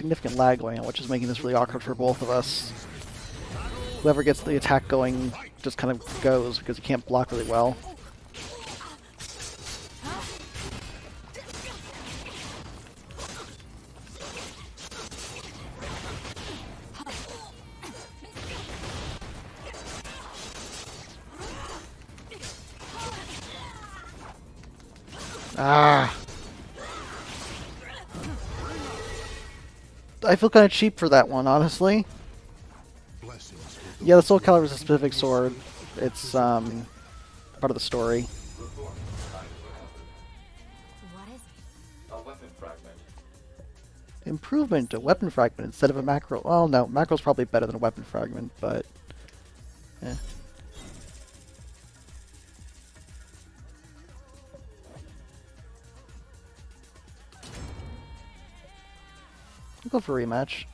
Speaker 1: Significant lag going on, which is making this really awkward for both of us. Whoever gets the attack going just kind of goes because you can't block really well. Feel kind of cheap for that one, honestly. Yeah, the Soul Calibur is a specific sword. It's um part of the story. Improvement, a weapon fragment instead of a macro. Well, no, macro's probably better than a weapon fragment, but eh. I'll go for a rematch.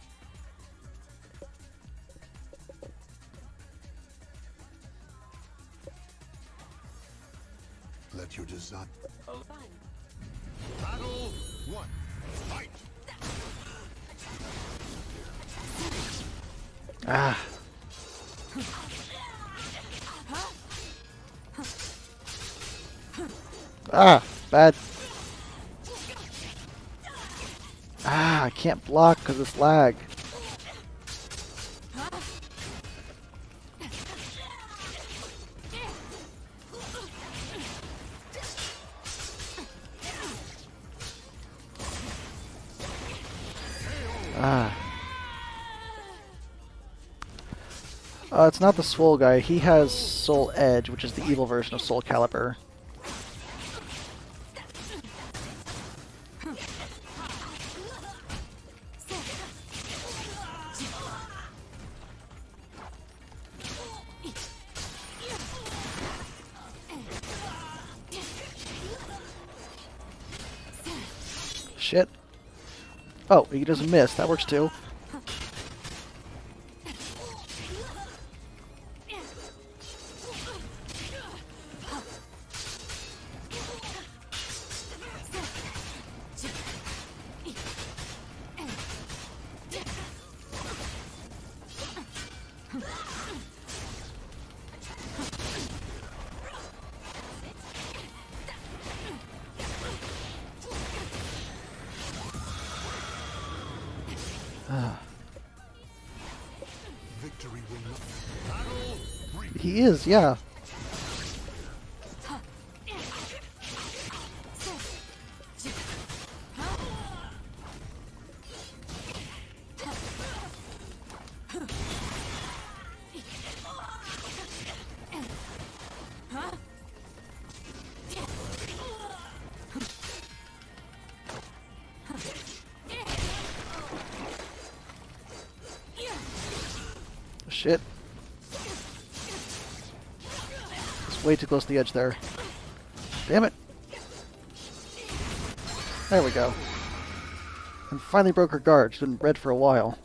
Speaker 5: Let your
Speaker 2: design.
Speaker 5: Battle one. Fight!
Speaker 1: Ah. Ah, bad. Ah, I can't block because it's lag. Ah. Uh, it's not the Swole guy. He has Soul Edge, which is the evil version of Soul Calibur. Oh, he doesn't miss. That works too. Yeah. Shit. Way too close to the edge there. Damn it. There we go. And finally broke her guard. She's been red for a while.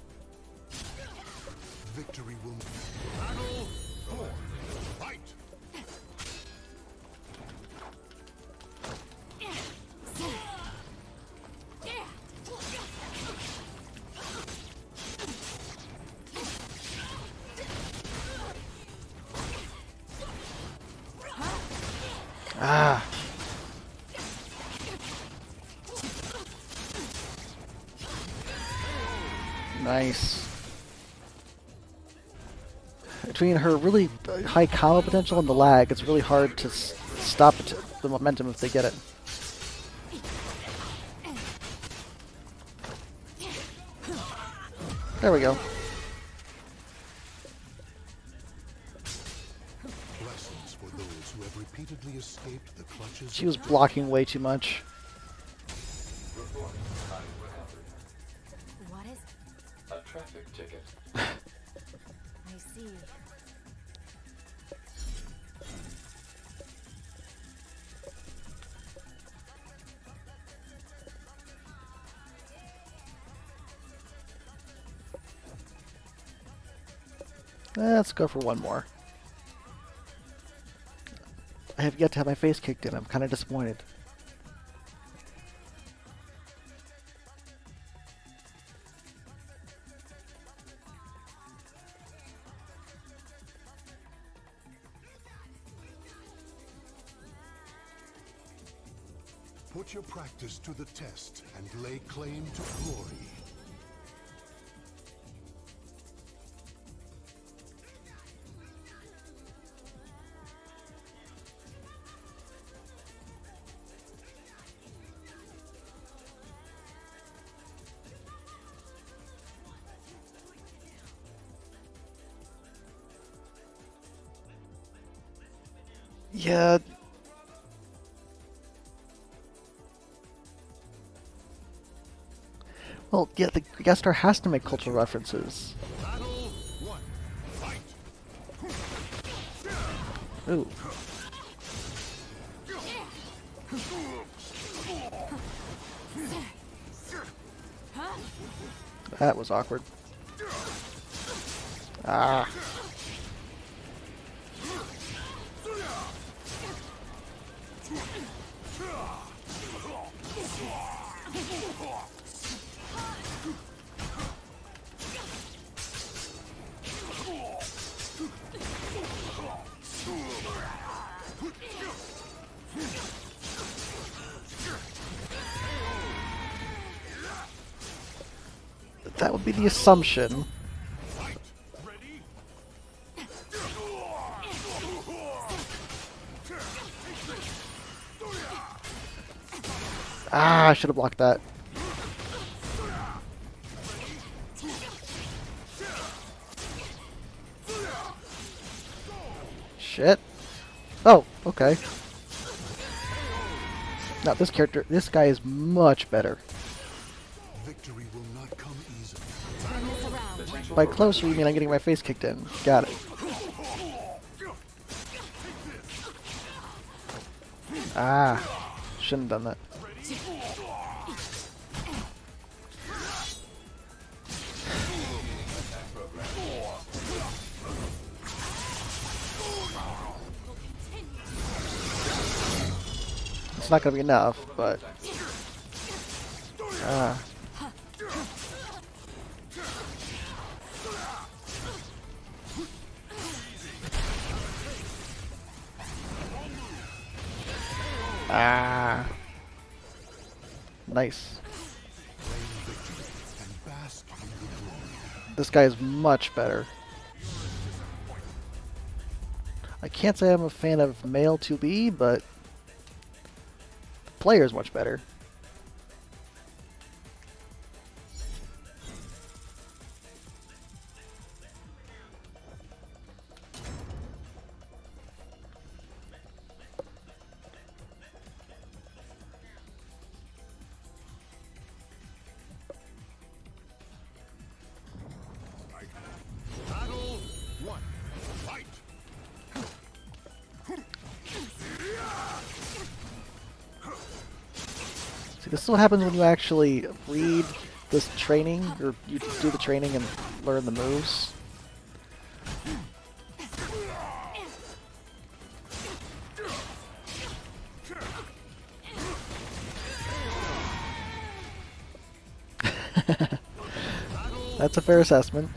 Speaker 1: Combo potential and the lag, it's really hard to stop the momentum if they get it. There we go.
Speaker 5: For those who have repeatedly escaped the clutches.
Speaker 1: She was blocking way too much. Let's go for one more. I have yet to have my face kicked in. I'm kind of disappointed.
Speaker 5: Put your practice to the test and lay claim to glory.
Speaker 1: Well, yeah, the guest star has to make cultural references. Ooh. That was awkward. Ah. assumption. Ah, I should have blocked that. Shit. Oh, okay. Now this character, this guy is much better. By closer, you mean I'm getting my face kicked in. Got it. Ah, shouldn't have done that. It's not gonna be enough, but ah. Ah. Nice. This guy is much better. I can't say I'm a fan of male 2B, but the player is much better. What happens when you actually read this training, or you do the training and learn the moves. That's a fair assessment.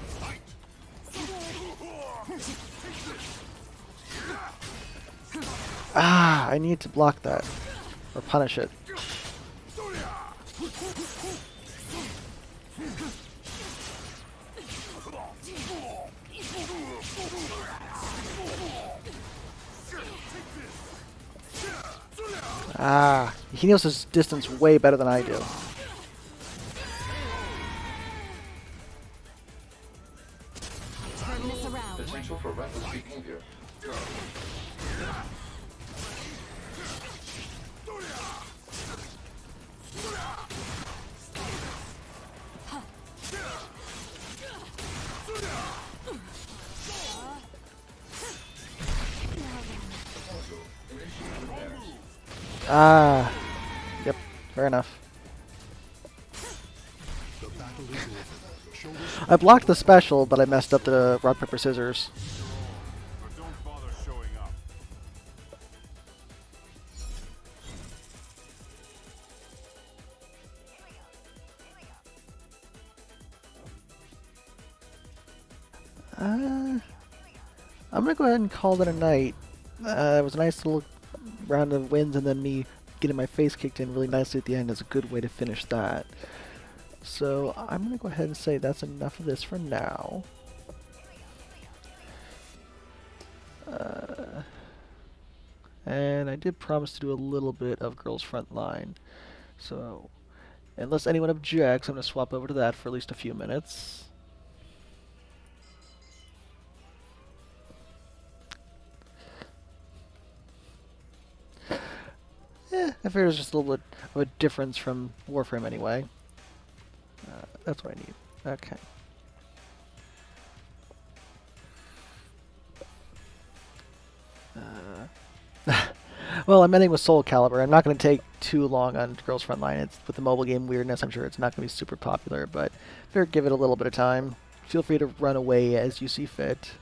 Speaker 1: Ah, I need to block that. Or punish it. He knows his distance way better than I do. I blocked the special, but I messed up the rock, paper, scissors. Uh, I'm gonna go ahead and call it a night. Uh, it was a nice little round of wins, and then me getting my face kicked in really nicely at the end is a good way to finish that. So I'm gonna go ahead and say that's enough of this for now. Uh, and I did promise to do a little bit of Girls Frontline. So, unless anyone objects, I'm gonna swap over to that for at least a few minutes. Eh, I figured it was just a little bit of a difference from Warframe anyway. That's what I need. Okay. Uh, well, I'm ending with Soul Calibur. I'm not going to take too long on Girls Frontline. It's with the mobile game weirdness. I'm sure it's not going to be super popular, but figure give it a little bit of time. Feel free to run away as you see fit.